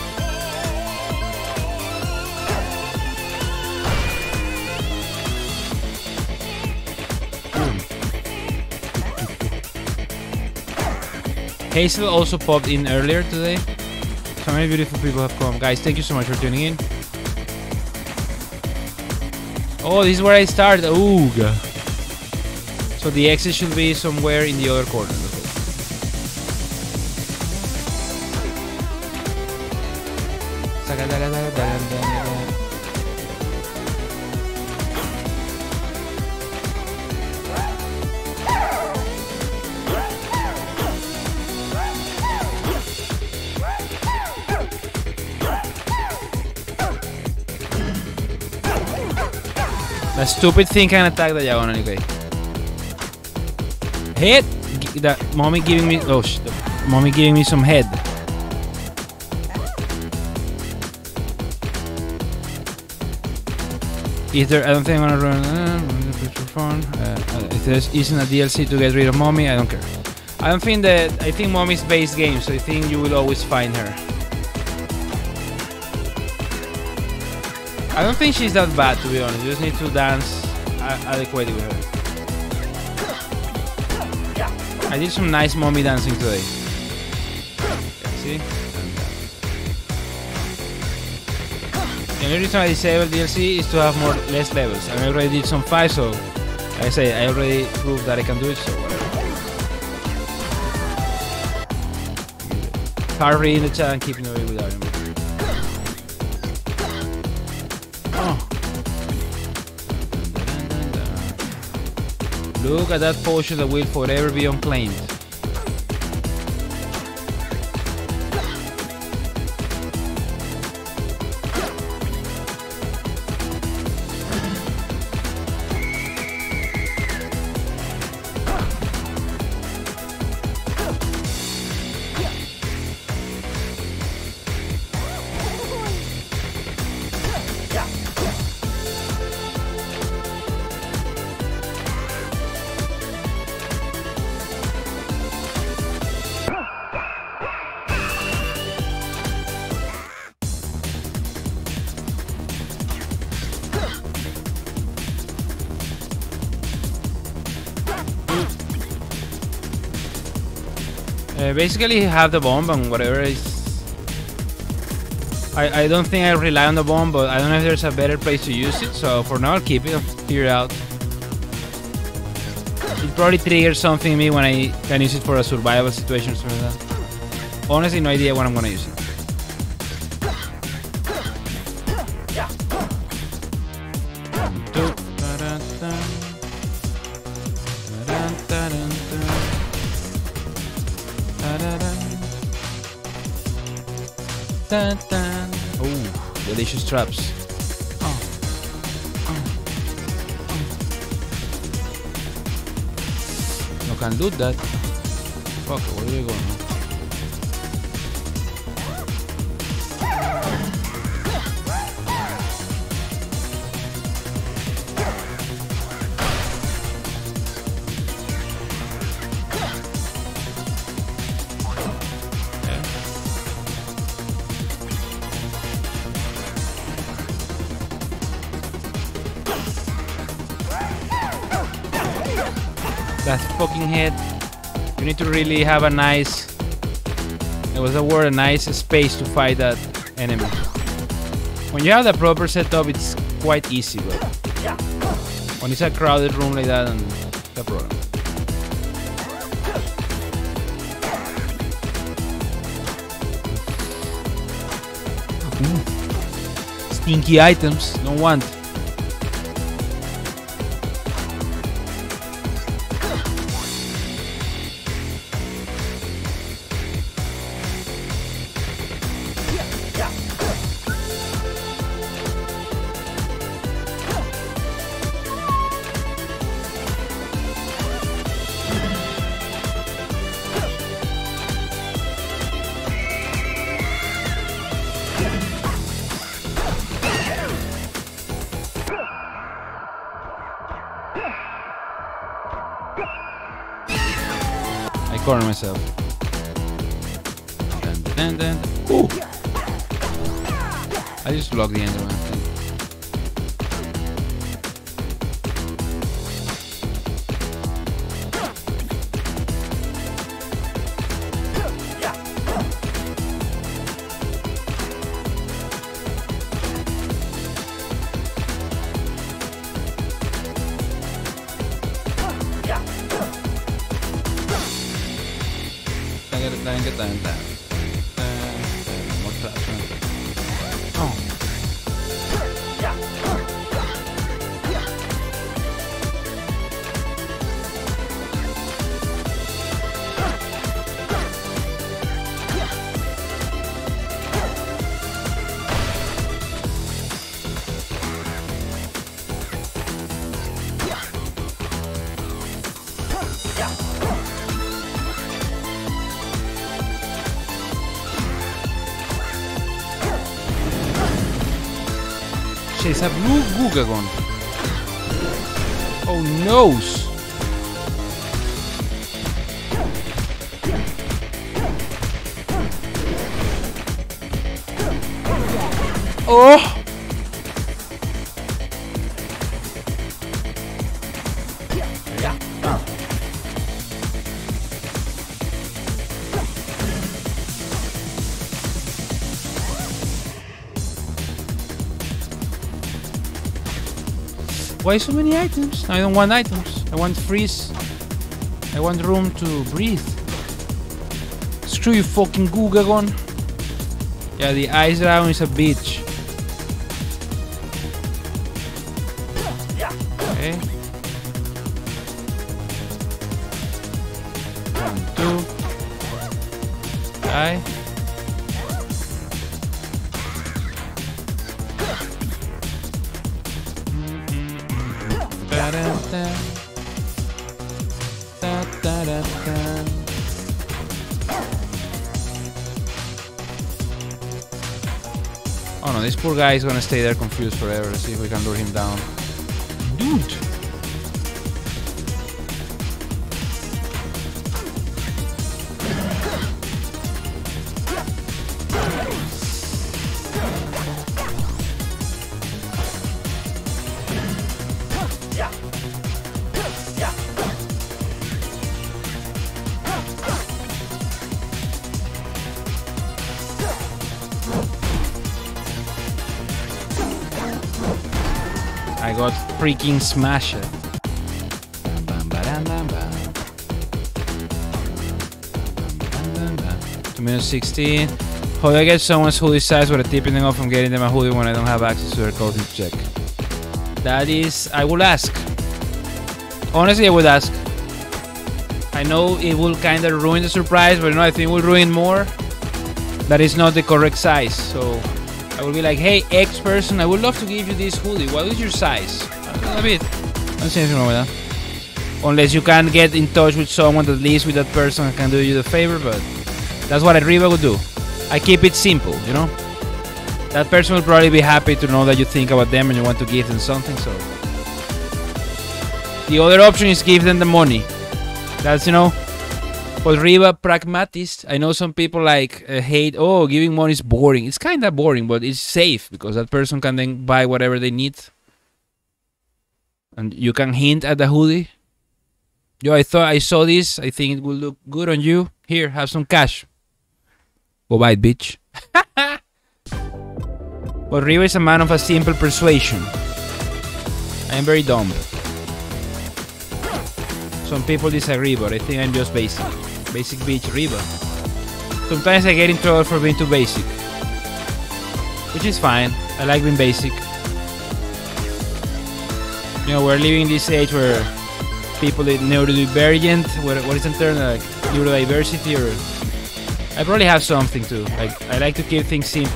Hazel also popped in earlier today. So many beautiful people have come. Guys, thank you so much for tuning in. Oh, this is where I start. Ooh. So the exit should be somewhere in the other corner. Stupid thing can attack the diagonal, okay. Head! G- The mommy giving me. Oh, sh- the mommy giving me some head. Is there? I don't think I'm gonna run. Uh, fun. Uh, if there isn't a DLC to get rid of mommy, I don't care. I don't think that. I think mommy's base game, so I think you will always find her. I don't think she's that bad, to be honest. You just need to dance adequately with her. I did some nice mommy dancing today. See? The only reason I disabled DLC is to have more less levels. I already did some five, so like I say I already proved that I can do it. So whatever. Harry in the chat and keeping away with Iron Look at that potion that will forever be unclaimed. Basically, have the bomb and whatever is. I, I don't think I rely on the bomb, but I don't know if there's a better place to use it. So for now, I'll keep it. I'll figure it out. It probably triggers something in me when I can use it for a survival situation or something like that. Honestly, no idea when I'm gonna use it. Da-da. Oh, delicious traps. Oh. Oh. Oh. No can loot that. Fuck, where do we go really have a nice. It was a word, a nice space to fight that enemy. When you have the proper setup, it's quite easy, but when it's a crowded room like that, then it's a problem. Mm. Stinky items, don't want. Dun, dun. Ooh. I just blocked the Enderman blue Why so many items? I don't want items. I want freeze. I want room to breathe. Screw you fucking Gugagon. Yeah, the ice dragon is a bitch. Poor guy is gonna stay there confused forever. See if we can lure him down. Freaking smash bam. Two minutes 16. How I get someone's hoodie size with a tipping them off from getting them a hoodie when I don't have access to their clothing check? That is, I will ask. Honestly, I would ask. I know it will kind of ruin the surprise, but you know, I think it will ruin more. That is not the correct size, so I will be like, hey, X person, I would love to give you this hoodie. What is your size? A bit. I don't see anything wrong with that. Unless you can get in touch with someone that lives with that person and can do you the favor, but that's what a Riva would do. I keep it simple, you know? That person will probably be happy to know that you think about them and you want to give them something, so. The other option is give them the money. That's, you know, but Riva pragmatist. I know some people like uh, hate. Oh, giving money is boring. It's kind of boring, but it's safe because that person can then buy whatever they need, and you can hint at the hoodie. Yo, I thought I saw this. I think it will look good on you. Here, have some cash. Go buy it, bitch. but Riva is a man of a simple persuasion. I am very dumb. Some people disagree, but I think I'm just basic. Basic bitch Riva. Sometimes I get in trouble for being too basic. Which is fine. I like being basic. You know, we're living in this age where people are neurodivergent. What, what is the term? Like neurodiversity or... I probably have something too. Like, I like to keep things simple.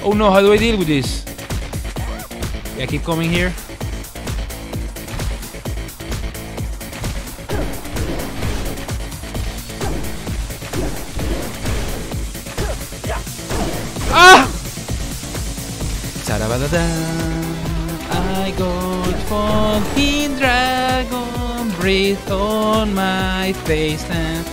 Oh no, how do I deal with this? Yeah, keep coming here. Ah! Sarabadada. Got fucking dragon breathe on my face and,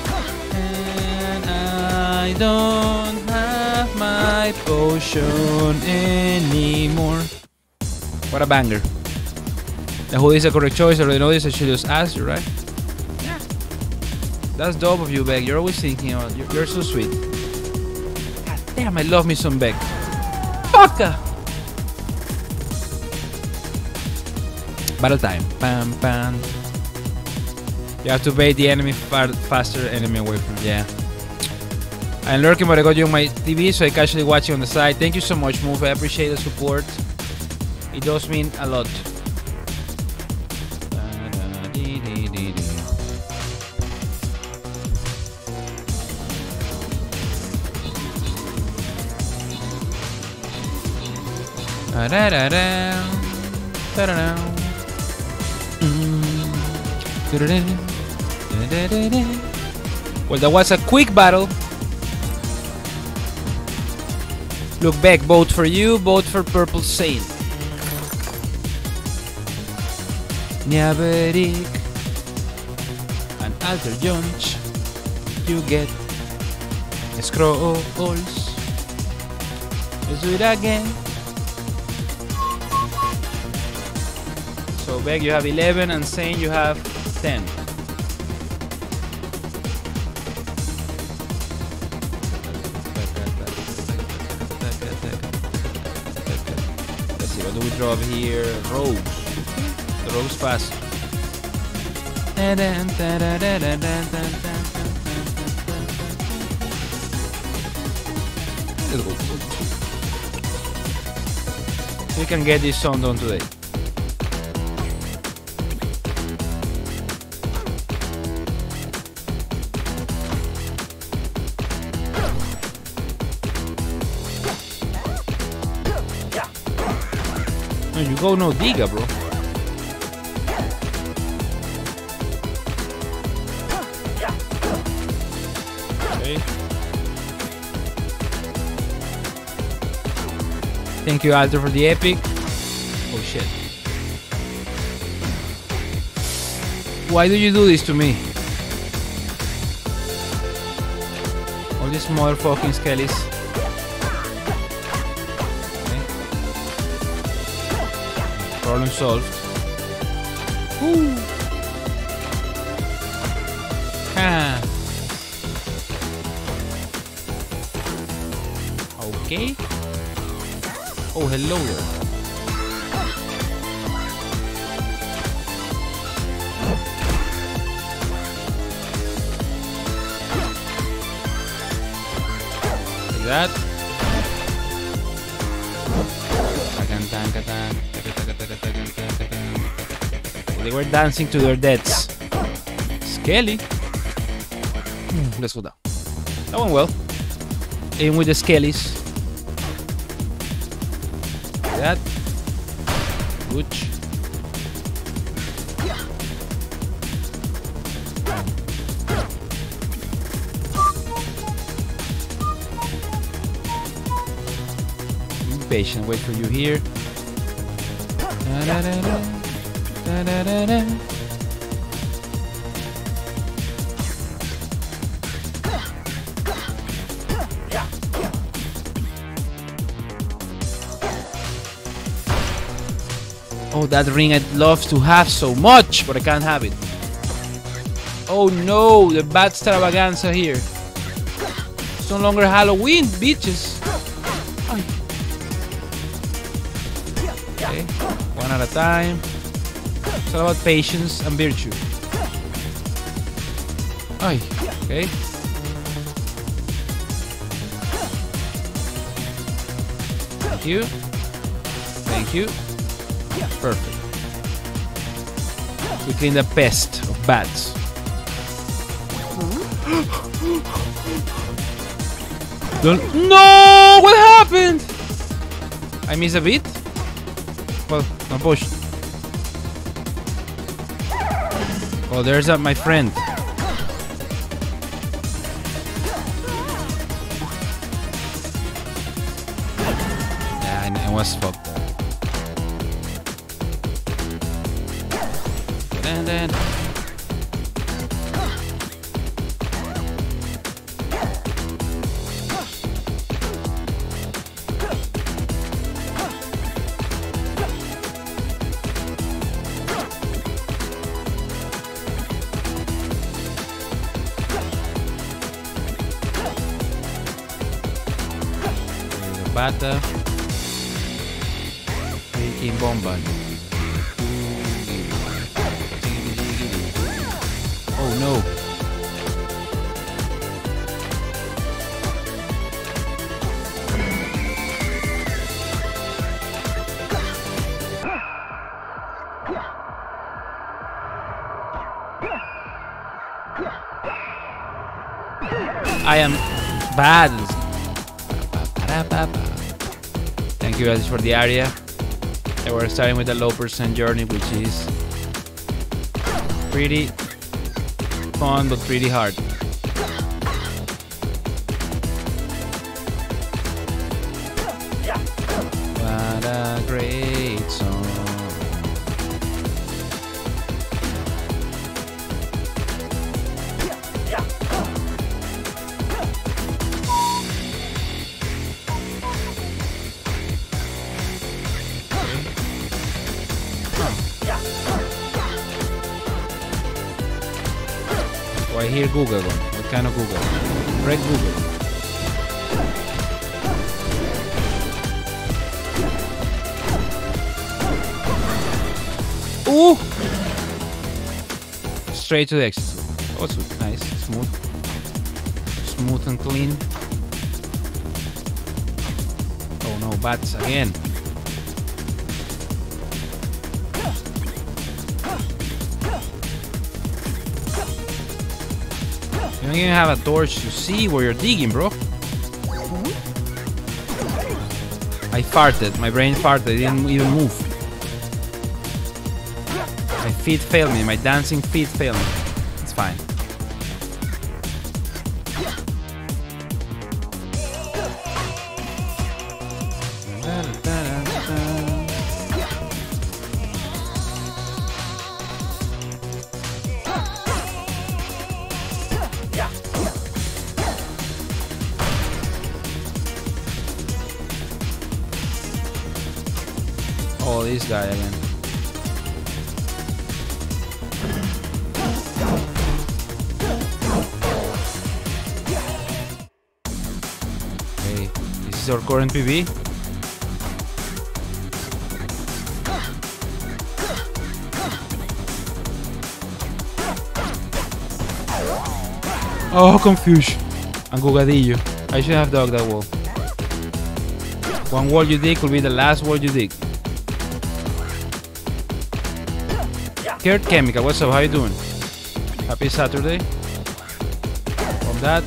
and I don't have my potion anymore. What a banger. The hoodie is a correct choice. I already know this. I should just ask you, right? Yeah. That's dope of you, Beck. You're always thinking about You're, you're so sweet. God damn, I love me some Beck. Fucker! Battle time. Pam, pam. You have to bait the enemy far faster enemy away from yeah. I'm lurking but I got you on my TV so I casually watch you on the side. Thank you so much, Move. I appreciate the support. It does mean a lot. Well, that was a quick battle. Look back, vote for you, vote for Purple Saint. Niaverik and Alter Jones. You get scrolls. Let's do it again. So Beck, you have 11, and Saint, you have 10. Let's see, what do we draw over here? Rose. The rose pass. We can get this song done today. Go no diga, bro. Okay. Thank you, Alter, for the epic. Oh shit. Why do you do this to me? All these motherfucking skellies. Problem solved. Woo. Okay. Oh, hello there. That. They were dancing to their deaths. Skelly. Hmm, Let's go down. That went well. In with the skellies. Like that. Good. Patient, wait for you here. Da-da-da-da, da-da-da-da. Oh, that ring I'd love to have so much, but I can't have it. Oh no, the bad extravaganza here. It's no longer Halloween, bitches. Okay, one at a time. It's all about patience and virtue. Ay, okay. Thank you. Thank you. Perfect. We clean the pest of bats. Don't- no! What happened? I missed a bit? Well, no push. Oh, there's uh, my friend. Yeah, I, was fucked. The area. And we're starting with a low percent journey, which is pretty fun but pretty hard. I hear Google one. What kind of Google? Red Google. Ooh! Straight to the exit. Oh, also nice, smooth. Smooth and clean. Oh no, bats again. Don't even have a torch to see where you're digging, bro. I farted. My brain farted. It didn't even move. My feet failed me. My dancing feet failed me. PB. Oh, confusion. Angugadillo. I should have dug that wall. One wall you dig will be the last wall you dig. Kurt Chemical, what's up? How you doing? Happy Saturday. From that,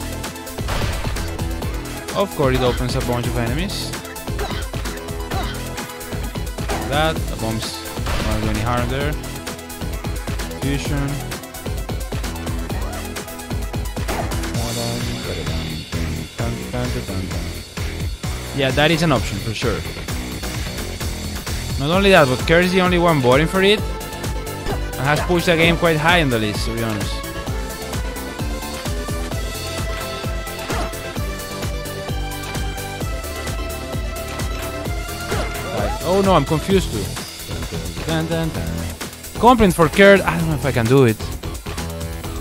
of course, it opens a bunch of enemies. That, the bombs don't do any harm there. Fusion. Yeah, that is an option for sure. Not only that, but Kurt is the only one voting for it and has pushed the game quite high in the list, to be honest. Oh no, I'm confused too. Dun, dun, dun. Complaint for Kurt. I don't know if I can do it.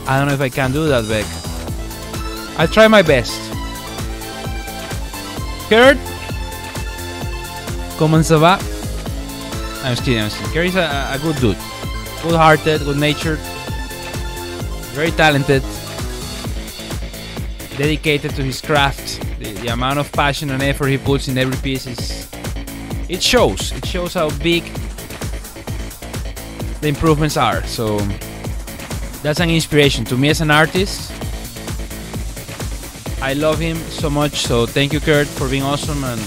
I don't know if I can do that, Beck. I'll try my best. Kurt? Comment ça va? I'm just kidding, I'm just kidding. Kurt is a, a good dude. Good hearted, good natured. Very talented. Dedicated to his craft. The, the amount of passion and effort he puts in every piece is. It shows. It shows how big the improvements are. So that's an inspiration to me as an artist. I love him so much. So thank you, Kurt, for being awesome and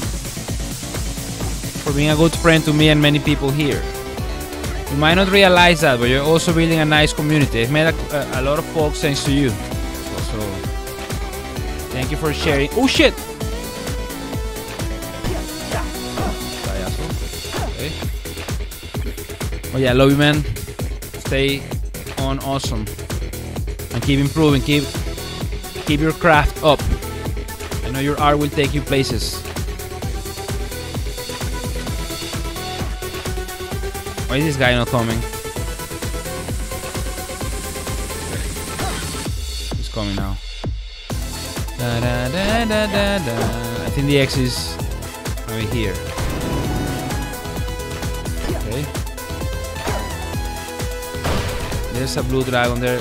for being a good friend to me and many people here. You might not realize that, but you're also building a nice community. I've met a, a, lot of folks thanks to you. So, so thank you for sharing. Oh shit! Oh yeah, love you, man. Stay on awesome and keep improving. Keep keep your craft up. I know your art will take you places. Why is this guy not coming? He's coming now. Da, da, da. I think the X is over here. There's a blue dragon there.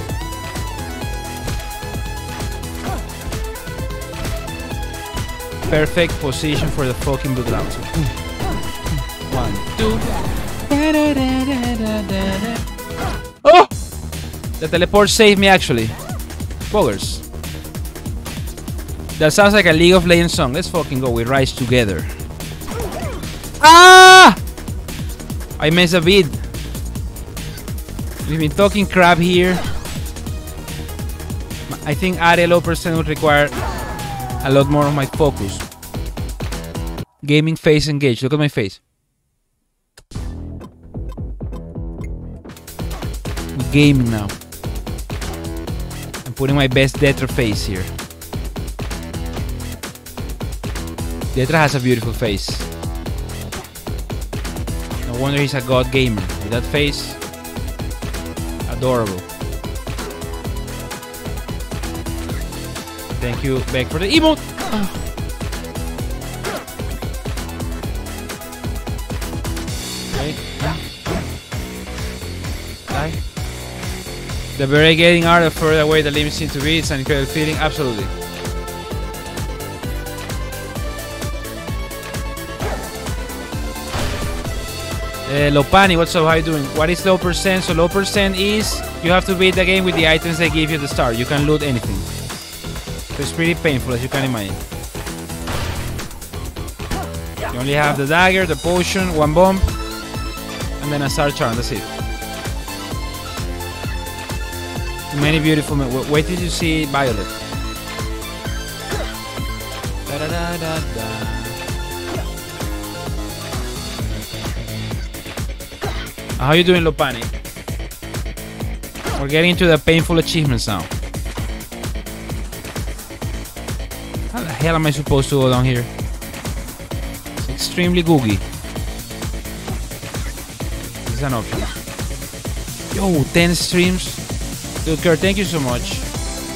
Perfect position for the fucking blue dragon. One, two. Oh! The teleport saved me actually. Boggers. That sounds like a League of Legends song. Let's fucking go. We rise together. Ah! I missed a beat. We've been talking crap here. I think Aria low percent would require a lot more of my focus. Gaming face engaged. Look at my face. I'm gaming now. I'm putting my best Detra face here. Detra has a beautiful face. No wonder he's a god gamer. With that face, adorable. Thank you, Beck, for the emote. Okay. Die. The very getting the further away the limits seem to be, it's an incredible feeling. Absolutely. Uh, Lopani, what's up? How you doing? What is low percent? So low percent is you have to beat the game with the items they give you at the start. You can loot anything. So it's pretty painful as you can imagine. You only have the dagger, the potion, one bomb, and then a Nazar charm. That's it. Many beautiful. Men. Wait- till you see Violet. Da-da-da-da-da. How you doing, Lopani? We're getting into the painful achievements now. How the hell am I supposed to go down here? It's extremely googie. Is an option. Yo, 10 streams. Dude, Kurt, thank you so much.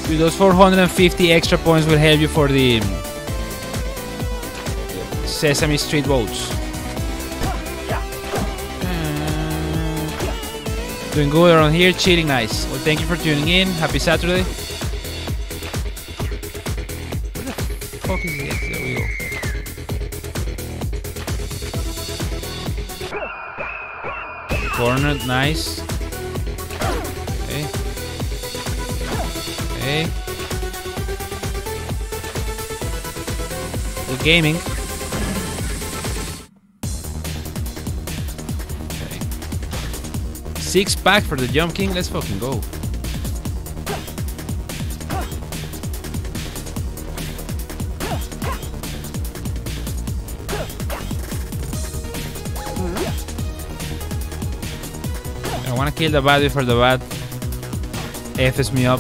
Dude, those 450 extra points will help you for the Sesame Street votes. Doing good around here, chilling nice. Well, thank you for tuning in. Happy Saturday. Where the fuck is it? There we go. Nice. Gaming. Six pack for the Jump King. Let's fucking go. I wanna kill the bad before the bad F's me up.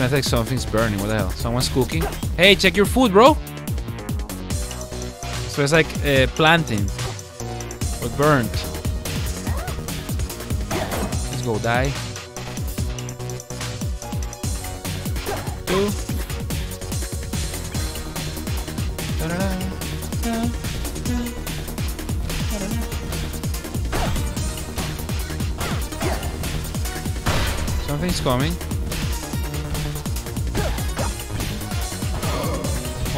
Smells like something's burning. What the hell? Someone's cooking. Hey, check your food, bro. Smells like uh, planting. Or burnt. Let's go die. Two. Something's coming.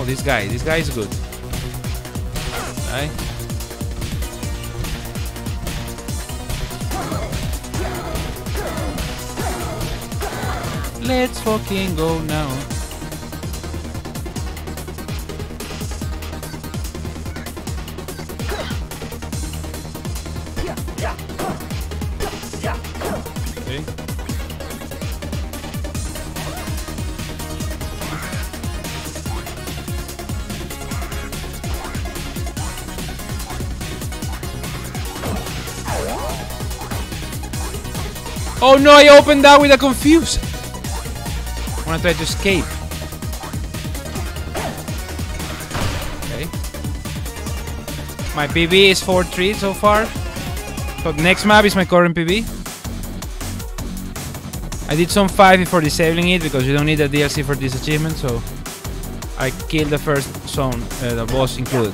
Oh, this guy. This guy is good. Die. Let's fucking go now. Oh no, I opened that with a confuse. I wanna try to escape. Okay. My PB is 4-3 so far. So next map is my current PB. I did some 5 before disabling it because you don't need a DLC for this achievement, so I killed the first zone, uh, the boss included.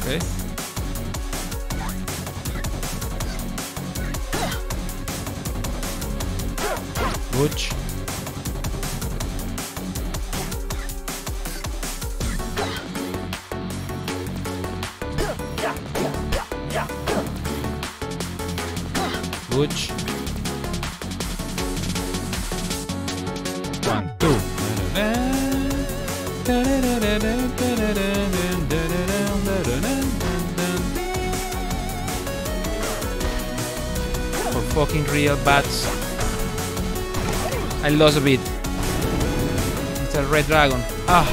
Okay. Butch. I lost a bit. It's a red dragon. Ah.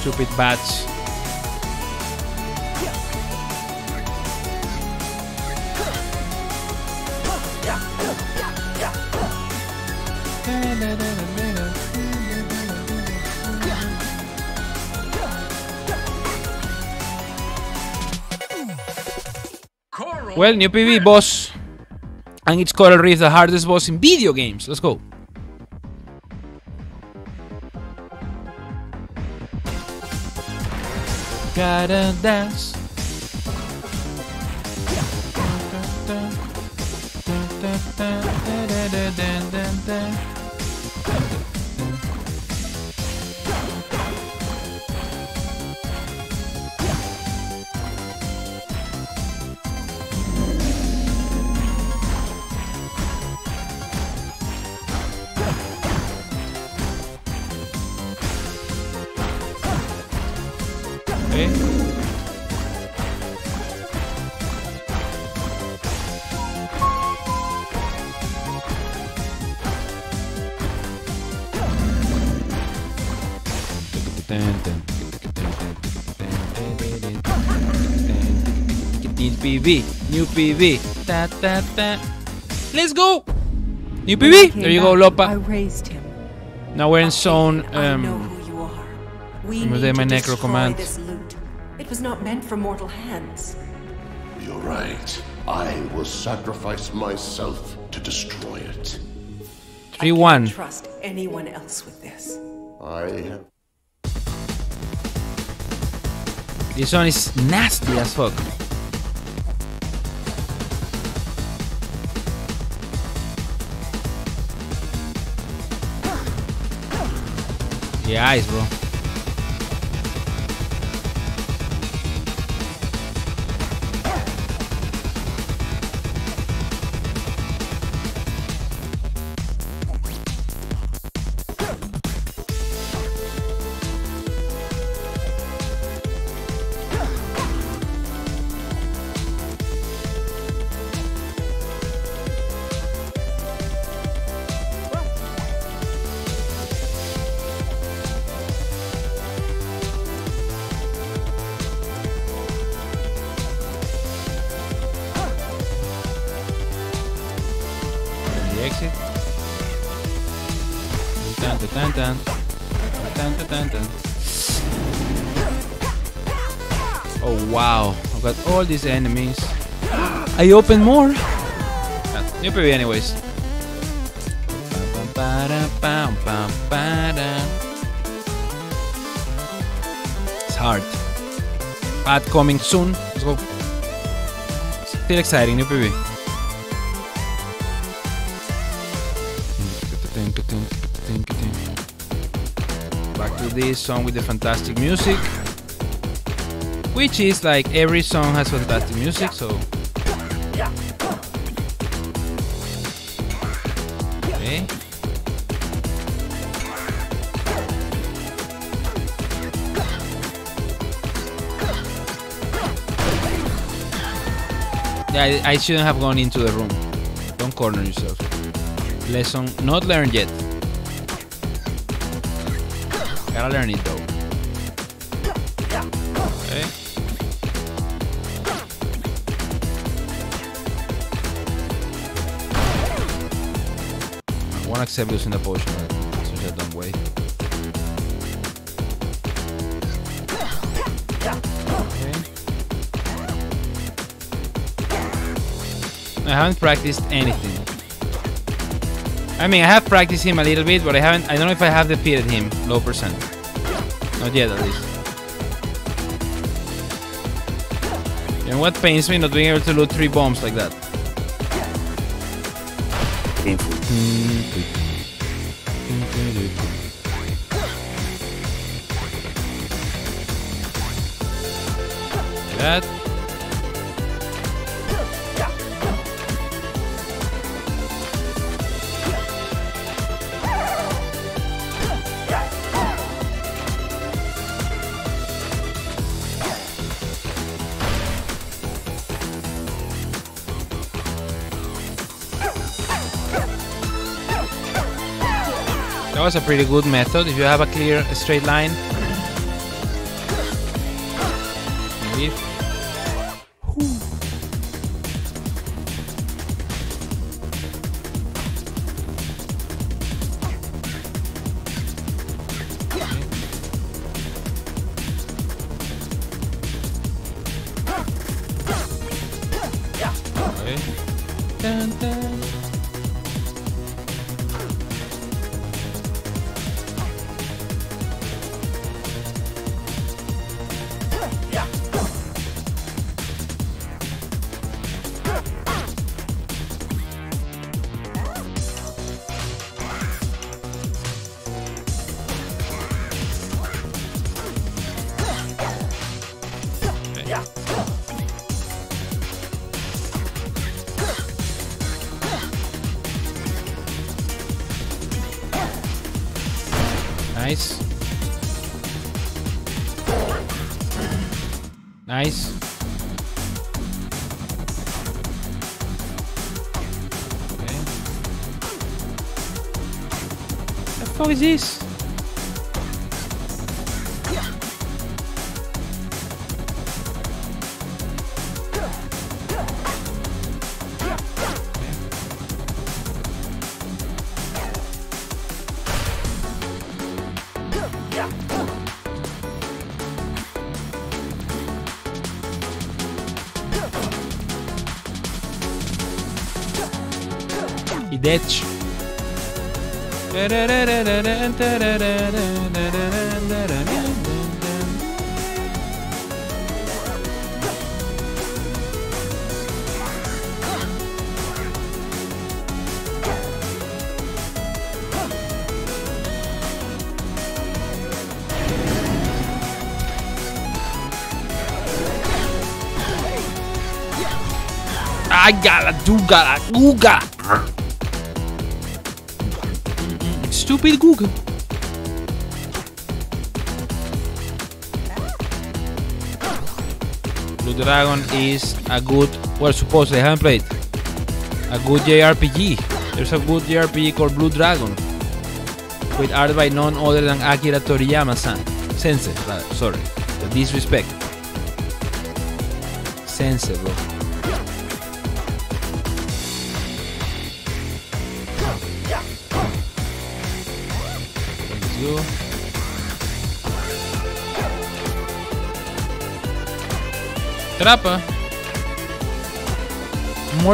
Stupid bats. Well, new PB ah. boss. And it's Coral Riff, the hardest boss in video games. Let's go. Gotta dance. New PB, new PB. Da, da, da. Let's go! New When PB! There you go, back, I Lopa. raised him. Now we're in zone. I know Um, who you are. We I'm need with to my necro destroy command. this loot. It was not meant for mortal hands. You're right. I will sacrifice myself to destroy it. 3 one. I 1. can't trust anyone else with this. I have This one is nasty as fuck. The eyes, bro. All these enemies. I open more. New PB anyways. It's hard. Ad coming soon. Let's go. Still exciting, new PB. Back to this song with the fantastic music. Which is like every song has fantastic music, so. Okay. Yeah, I, I shouldn't have gone into the room. Don't corner yourself. Lesson not learned yet. Gotta learn it though. I won't accept losing the potion in such way. Okay. I haven't practiced anything. I mean, I have practiced him a little bit, but I haven't. I don't know if I have defeated him low percent. Not yet, at least. And what pains me not being able to loot three bombs like that. Painful. Hmm. That. That was a pretty good method if you have a clear straight line. The fuck is this? Idetch. I gotta do gotta do gotta. Google. Blue Dragon is a good, well, supposedly, I haven't played. A good JRPG. There's a good JRPG called Blue Dragon. With art by none other than Akira Toriyama-san. Sensei, rather, sorry. The disrespect. Sensei, bro. More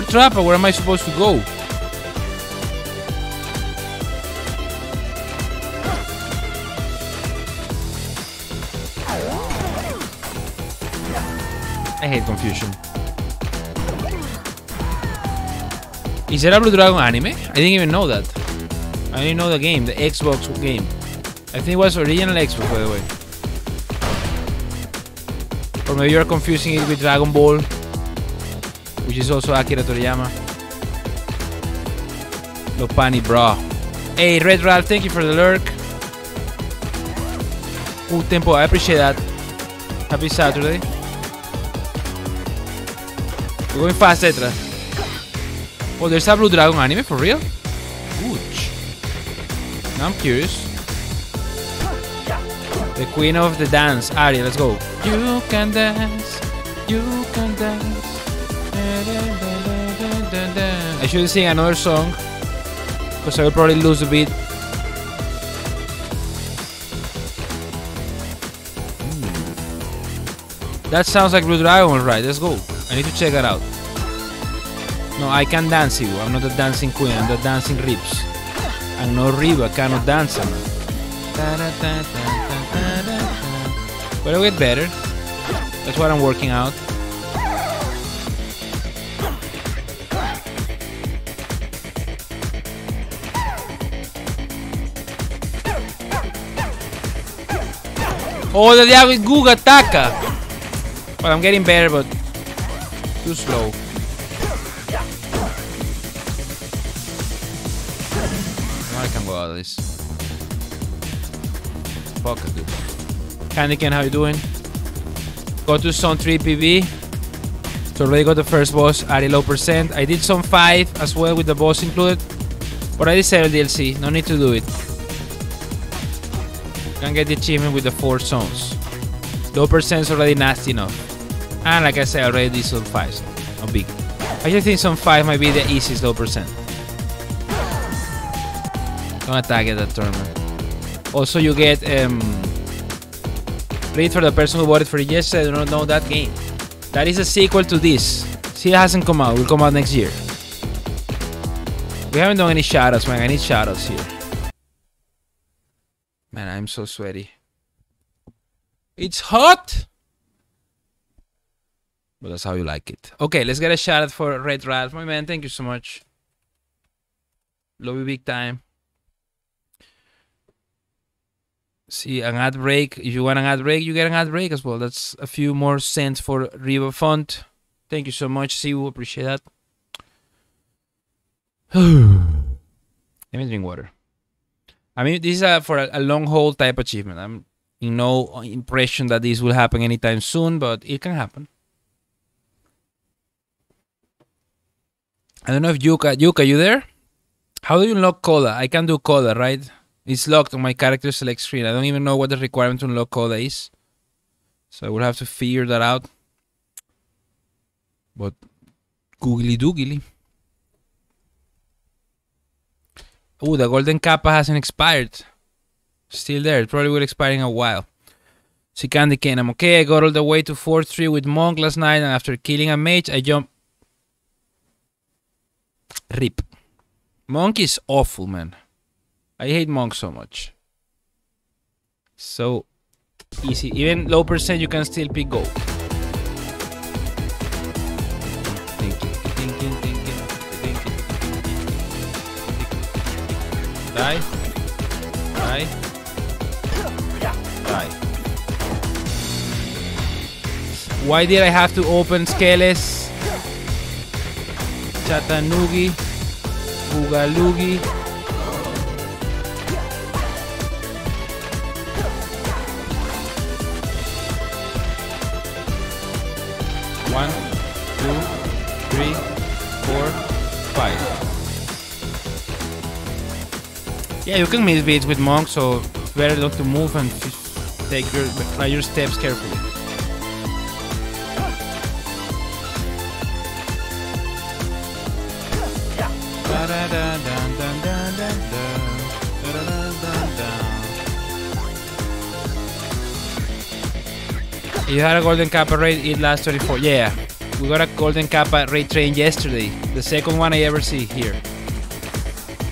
Trappa. Where am I supposed to go? I hate confusion. Is there a Blue Dragon anime? I didn't even know that. I didn't know the game, the Xbox game. I think it was original Xbox, by the way. Or maybe you're confusing it with Dragon Ball, which is also Akira Toriyama. Lopani, bro. Hey, Red Ralph, thank you for the lurk. Ooh, tempo, I appreciate that. Happy Saturday. We're going fast, Etra. Oh, there's a Blue Dragon anime for real? Ouch. Now I'm curious. The queen of the dance, Ari, let's go. You can dance, you can dance. I should sing another song because I will probably lose a bit. Hmm. That sounds like Blue Dragon, right? Let's go. I need to check that out. No, I can't dance you. I'm not a dancing queen. I'm the dancing ribs. I'm no rib. I cannot dance. But it'll get better. That's what I'm working out. Oh, the diablo Guga ataca! Well, I'm getting better, but too slow. Candy Cane, how you doing? Go to Zone 3 PB. So already got the first boss at a low percent. I did Zone 5 as well with the boss included. But I disabled DLC. No need to do it. Can get the achievement with the four zones. Low percent is already nasty enough. And like I said, I already did Zone 5, so no big. I just think Zone 5 might be the easiest low percent. Don't attack at that tournament. Also, you get um, read for the person who it for yesterday. I do not know that game. That is a sequel to this. Still hasn't come out. Will come out next year. We haven't done any shoutouts, man. I need shoutouts here. Man, I'm so sweaty. It's hot. But that's how you like it. Okay, let's get a shout out for Red Ralph. My man, thank you so much. Love you big time. See, an ad break. If you want an ad break, you get an ad break as well. That's a few more cents for Riva Font. Thank you so much. See you. Appreciate that. Let me drink water. I mean, this is a, for a, a long haul type achievement. I'm in no impression that this will happen anytime soon, but it can happen. I don't know if Yuka, Yuka, you there? How do you unlock Coda? I can do Coda, right? It's locked on my character select screen. I don't even know what the requirement to unlock Coda is. So I will have to figure that out. But googly doogly. Oh, the golden kappa hasn't expired. Still there. It probably will expire in a while. See Candy Cane. I'm okay. I got all the way to 4-3 with Monk last night, and after killing a mage, I jump. Rip. Monk is awful, man. I hate Monk so much. So easy. Even low percent, you can still pick gold. Die. Die. Die. Why did I have to open Skeles? Chattanoogie. Boogaloogie. One, two, three, four, five. Yeah, you can miss beats with monk, so it's better not to move and take your try your steps carefully. You had a golden kappa raid it last 24. Yeah, we got a golden kappa raid train yesterday. The second one I ever see here.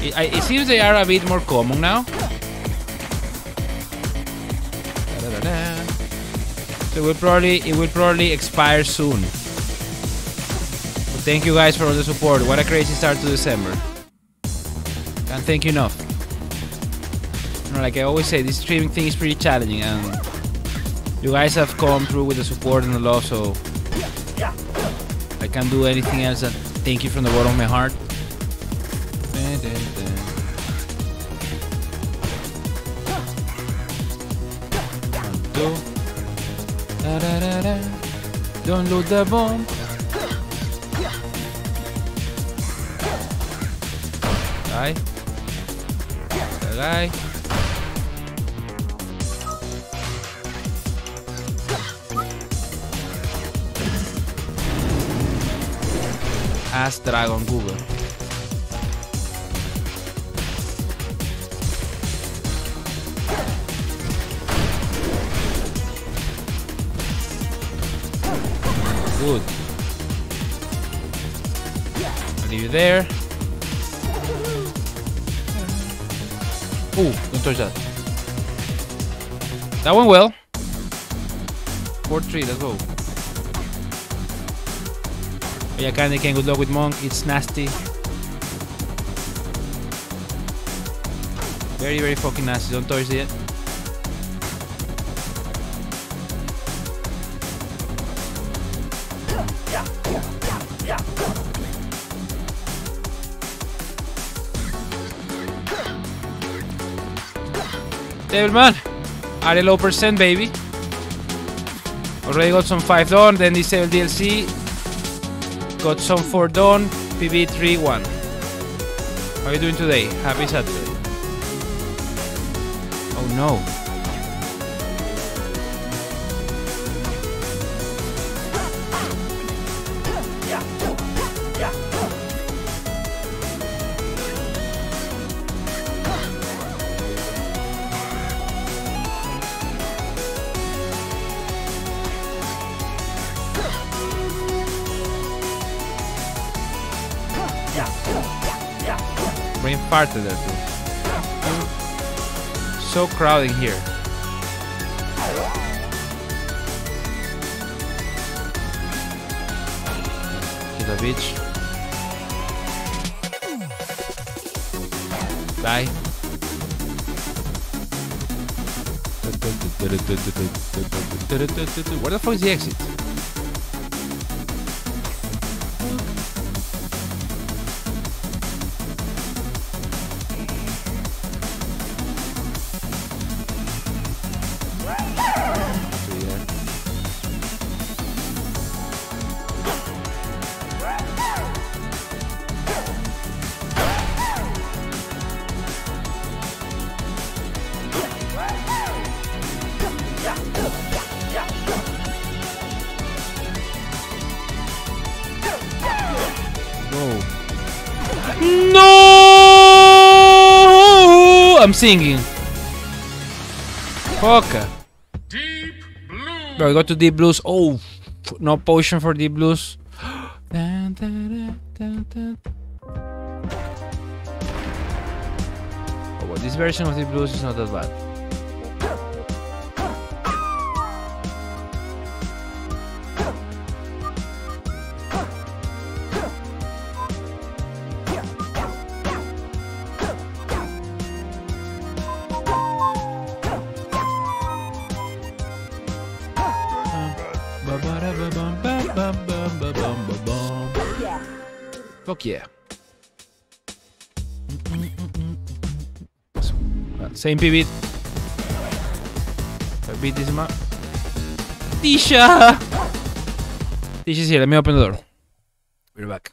It, I, it seems they are a bit more common now. Da-da-da-da. So it will probably it will probably expire soon. But thank you guys for all the support. What a crazy start to December. Can't thank you enough. You know, like I always say, this streaming thing is pretty challenging and you guys have come through with the support and the love, so I can't do anything else than thank you from the bottom of my heart. Don't load the bomb. Die. The Ask Dragon Google. Good. I'll leave you there. Ooh, don't touch that. That went well. 4-3, let's go. Yeah, Candy can good luck with Monk. It's nasty. Very, very fucking nasty. Don't touch it. Devilman, at a low percent, baby. Already got some 5 done, then disable DLC. Got some 4 done, PB 3 1. How are you doing today? Happy Saturday. Oh no. Farted there too. So crowded here. Kill the bitch. Die. Where the fuck is the exit? I'm singing. Fuck. Deep blue. Bro, I got to deep blues. Oh, no potion for deep blues. Oh, well, this version of deep blues is not that bad. Fuck yeah. Same beat. Bellissima. Tisha! Tisha's here, let me open the door. We're back.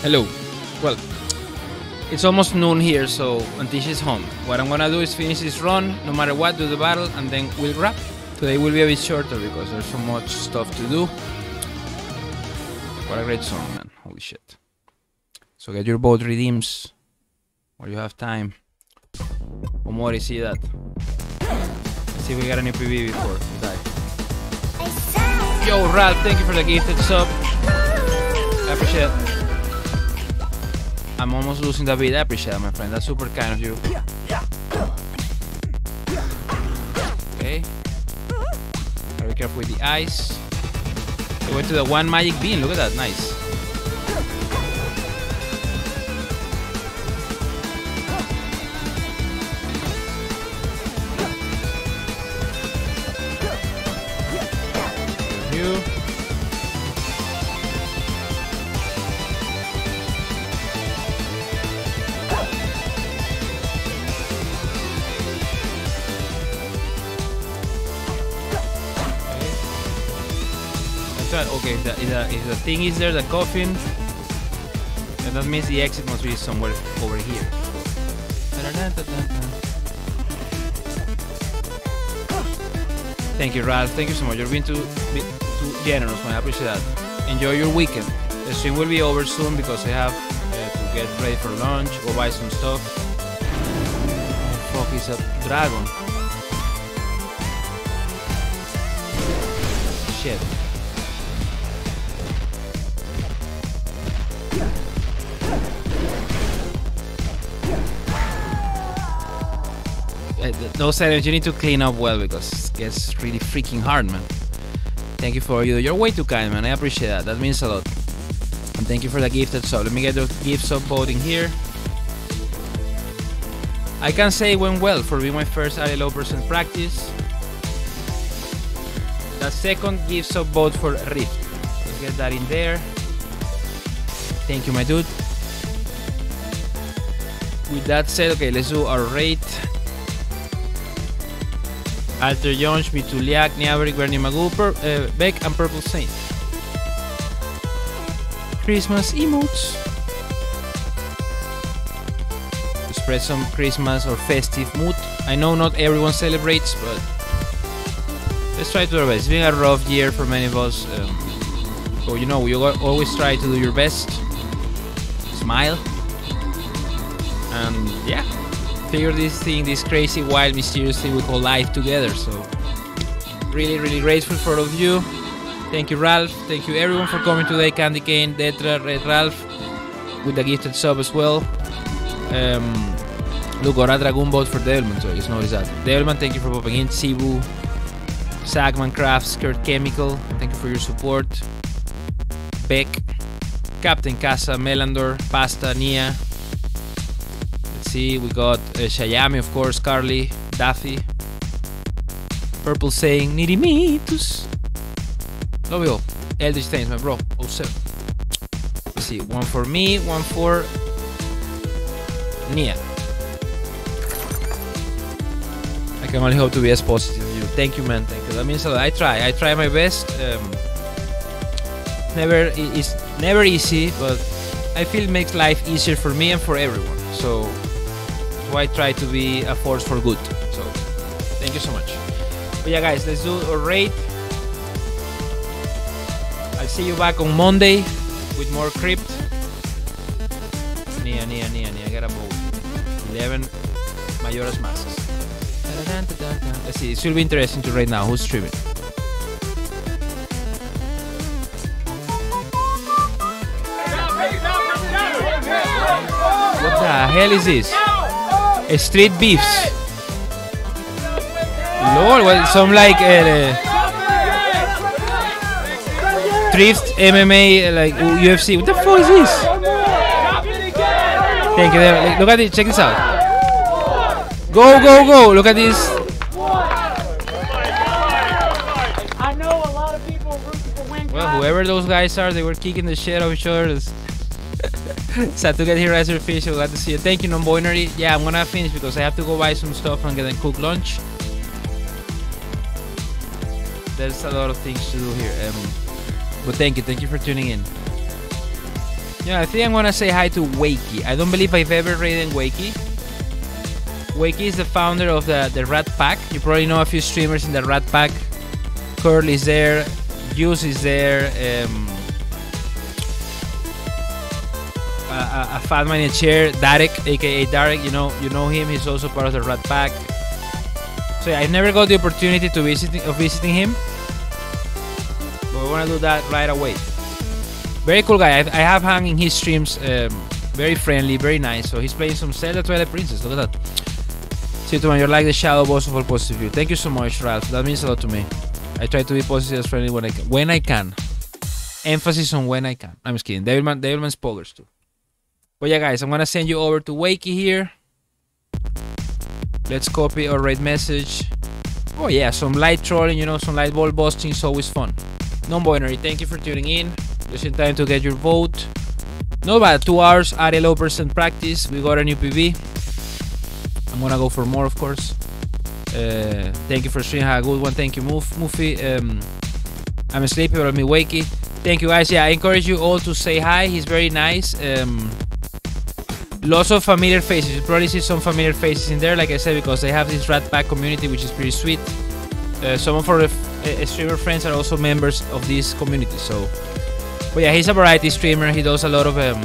Hello. Well, it's almost noon here, so Antish is home. What I'm gonna do is finish this run, no matter what, do the battle, and then we'll wrap. Today will be a bit shorter because there's so much stuff to do. What a great song, man. Holy shit. So get your boat redeems while you have time. Omori, see that. Let's see if we got any PB before we die. Yo, Ralph, thank you for the gifted sub. I appreciate it. I'm almost losing the beat. I appreciate it, my friend. That's super kind of you. Okay. Gotta be careful with the ice. We went to the one magic bean. Look at that. Nice. You. The, if, the, if the thing is there, the coffin, And that means the exit must be somewhere over here. Thank you, Ralph. Thank you so much. You're being too, be- too generous, man. I appreciate that. Enjoy your weekend. The stream will be over soon because I have uh, to get ready for lunch, go buy some stuff. Fuck, it's a dragon. Shit. Those items you need to clean up well because it gets really freaking hard, man. Thank you for you. You're way too kind, man. I appreciate that. That means a lot. And thank you for the gifted sub. Let me get the gift sub voting here. I can say it went well for being my first ILO percent practice. The second gift sub vote for Rift. Let's get that in there. Thank you, my dude. With that said, okay, let's do our rate. Alter Jones, Mituliak, Niaverick, Bernie Magoo, uh, Beck, and Purple Saint. Christmas emotes. To spread some Christmas or festive mood. I know not everyone celebrates, but let's try to do our best. It's been a rough year for many of us. Um, so, you know, you always try to do your best. Smile. And yeah, figure this thing, this crazy, wild, mysterious thing we call life together. So, really, really grateful for all of you. Thank you, Ralph. Thank you, everyone, for coming today. Candy Cane, Detra, Red Ralph, with the gifted sub as well. Um, look, got Dragon Boat for Devilman, so just notice that. Devilman, thank you for popping in. Sibu, Sagman Crafts, Kurt Chemical, thank you for your support. Beck, Captain Casa, Melandor, Pasta, Nia, see, we got uh, Shayami, of course, Carly, Daffy, Purple Saint, Nitty Mitus. Love you all. Eldritch Stains, my bro. 07. Let's see, one for me, one for Nia. I can only hope to be as positive as you. Thank you, man. Thank you. That means a lot. I try. I try my best. Um, never it's never easy, but I feel it makes life easier for me and for everyone. So, I try to be a force for good. So, thank you so much. But yeah, guys, let's do a raid. I'll see you back on Monday with more crypt. Nia, Nia, Nia, Nia, get a boat. 11 Majora's Masks. Let's see, it should be interesting to right now. Who's streaming? What the hell is this? Street beefs. Lord, what? Some like uh, thrift MMA, like UFC. What the fuck is this? Thank you. Like, Look at this. Check this out. Go, go, go. Look at this. I know a lot of people rooting for Wayne Well, whoever those guys are, they were kicking the shit out of each other. Sad to get here as your fish. Glad to see you. Thank you, non binary. Yeah, I'm gonna finish because I have to go buy some stuff and get and cook lunch. There's a lot of things to do here. Um, but thank you, thank you for tuning in. Yeah, I think I'm gonna say hi to Wakey. I don't believe I've ever read raided Wakey. Wakey is the founder of the, the Rat Pack. You probably know a few streamers in the Rat Pack. Curl is there, Juice is there, um, a, a, fat man in chair, Darek, aka Darek, you know you know him, he's also part of the Rat Pack. So yeah, I never got the opportunity to visit of visiting him. But we're gonna do that right away. Very cool guy. I, I have hung in his streams. Um, very friendly, very nice. So he's playing some Zelda Twilight Princess. Look at that. To you're like the shadow boss of all positive view. Thank you so much, Ralph. That means a lot to me. I try to be positive and friendly when I can. When I can. Emphasis on when I can. I'm just kidding. Devilman, Devilman spoilers too. But yeah, guys, I'm gonna send you over to Wakey here. Let's copy our raid message. Oh yeah, some light trolling, you know, some light ball busting is always fun. Non-binary, thank you for tuning in. Just in time to get your vote. Not bad, two hours at a low percent practice. We got a new PB. I'm gonna go for more, of course. Uh, thank you for streaming. Have a good one. Thank you, Move, Mufi. Um, I'm sleepy, but I'm wakey. Thank you, guys. Yeah, I encourage you all to say hi. He's very nice. Um, lots of familiar faces. You probably see some familiar faces in there, like I said, because they have this Rat Pack community, which is pretty sweet. Uh, some of our uh, streamer friends are also members of this community, so but yeah, he's a variety streamer. He does a lot of um.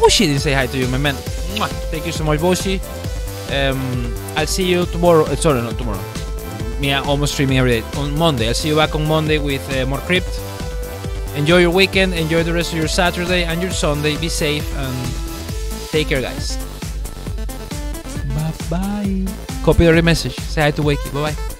Boshi didn't say hi to you, my man. Mwah. Thank you so much, Boshi. Um, I'll see you tomorrow. Uh, sorry, not tomorrow. Me, I'm almost streaming every day. On Monday, I'll see you back on Monday with uh, more crypt. Enjoy your weekend. Enjoy the rest of your Saturday and your Sunday. Be safe and take care, guys. Bye bye. Copy the message. Say hi to Wakey. Bye bye.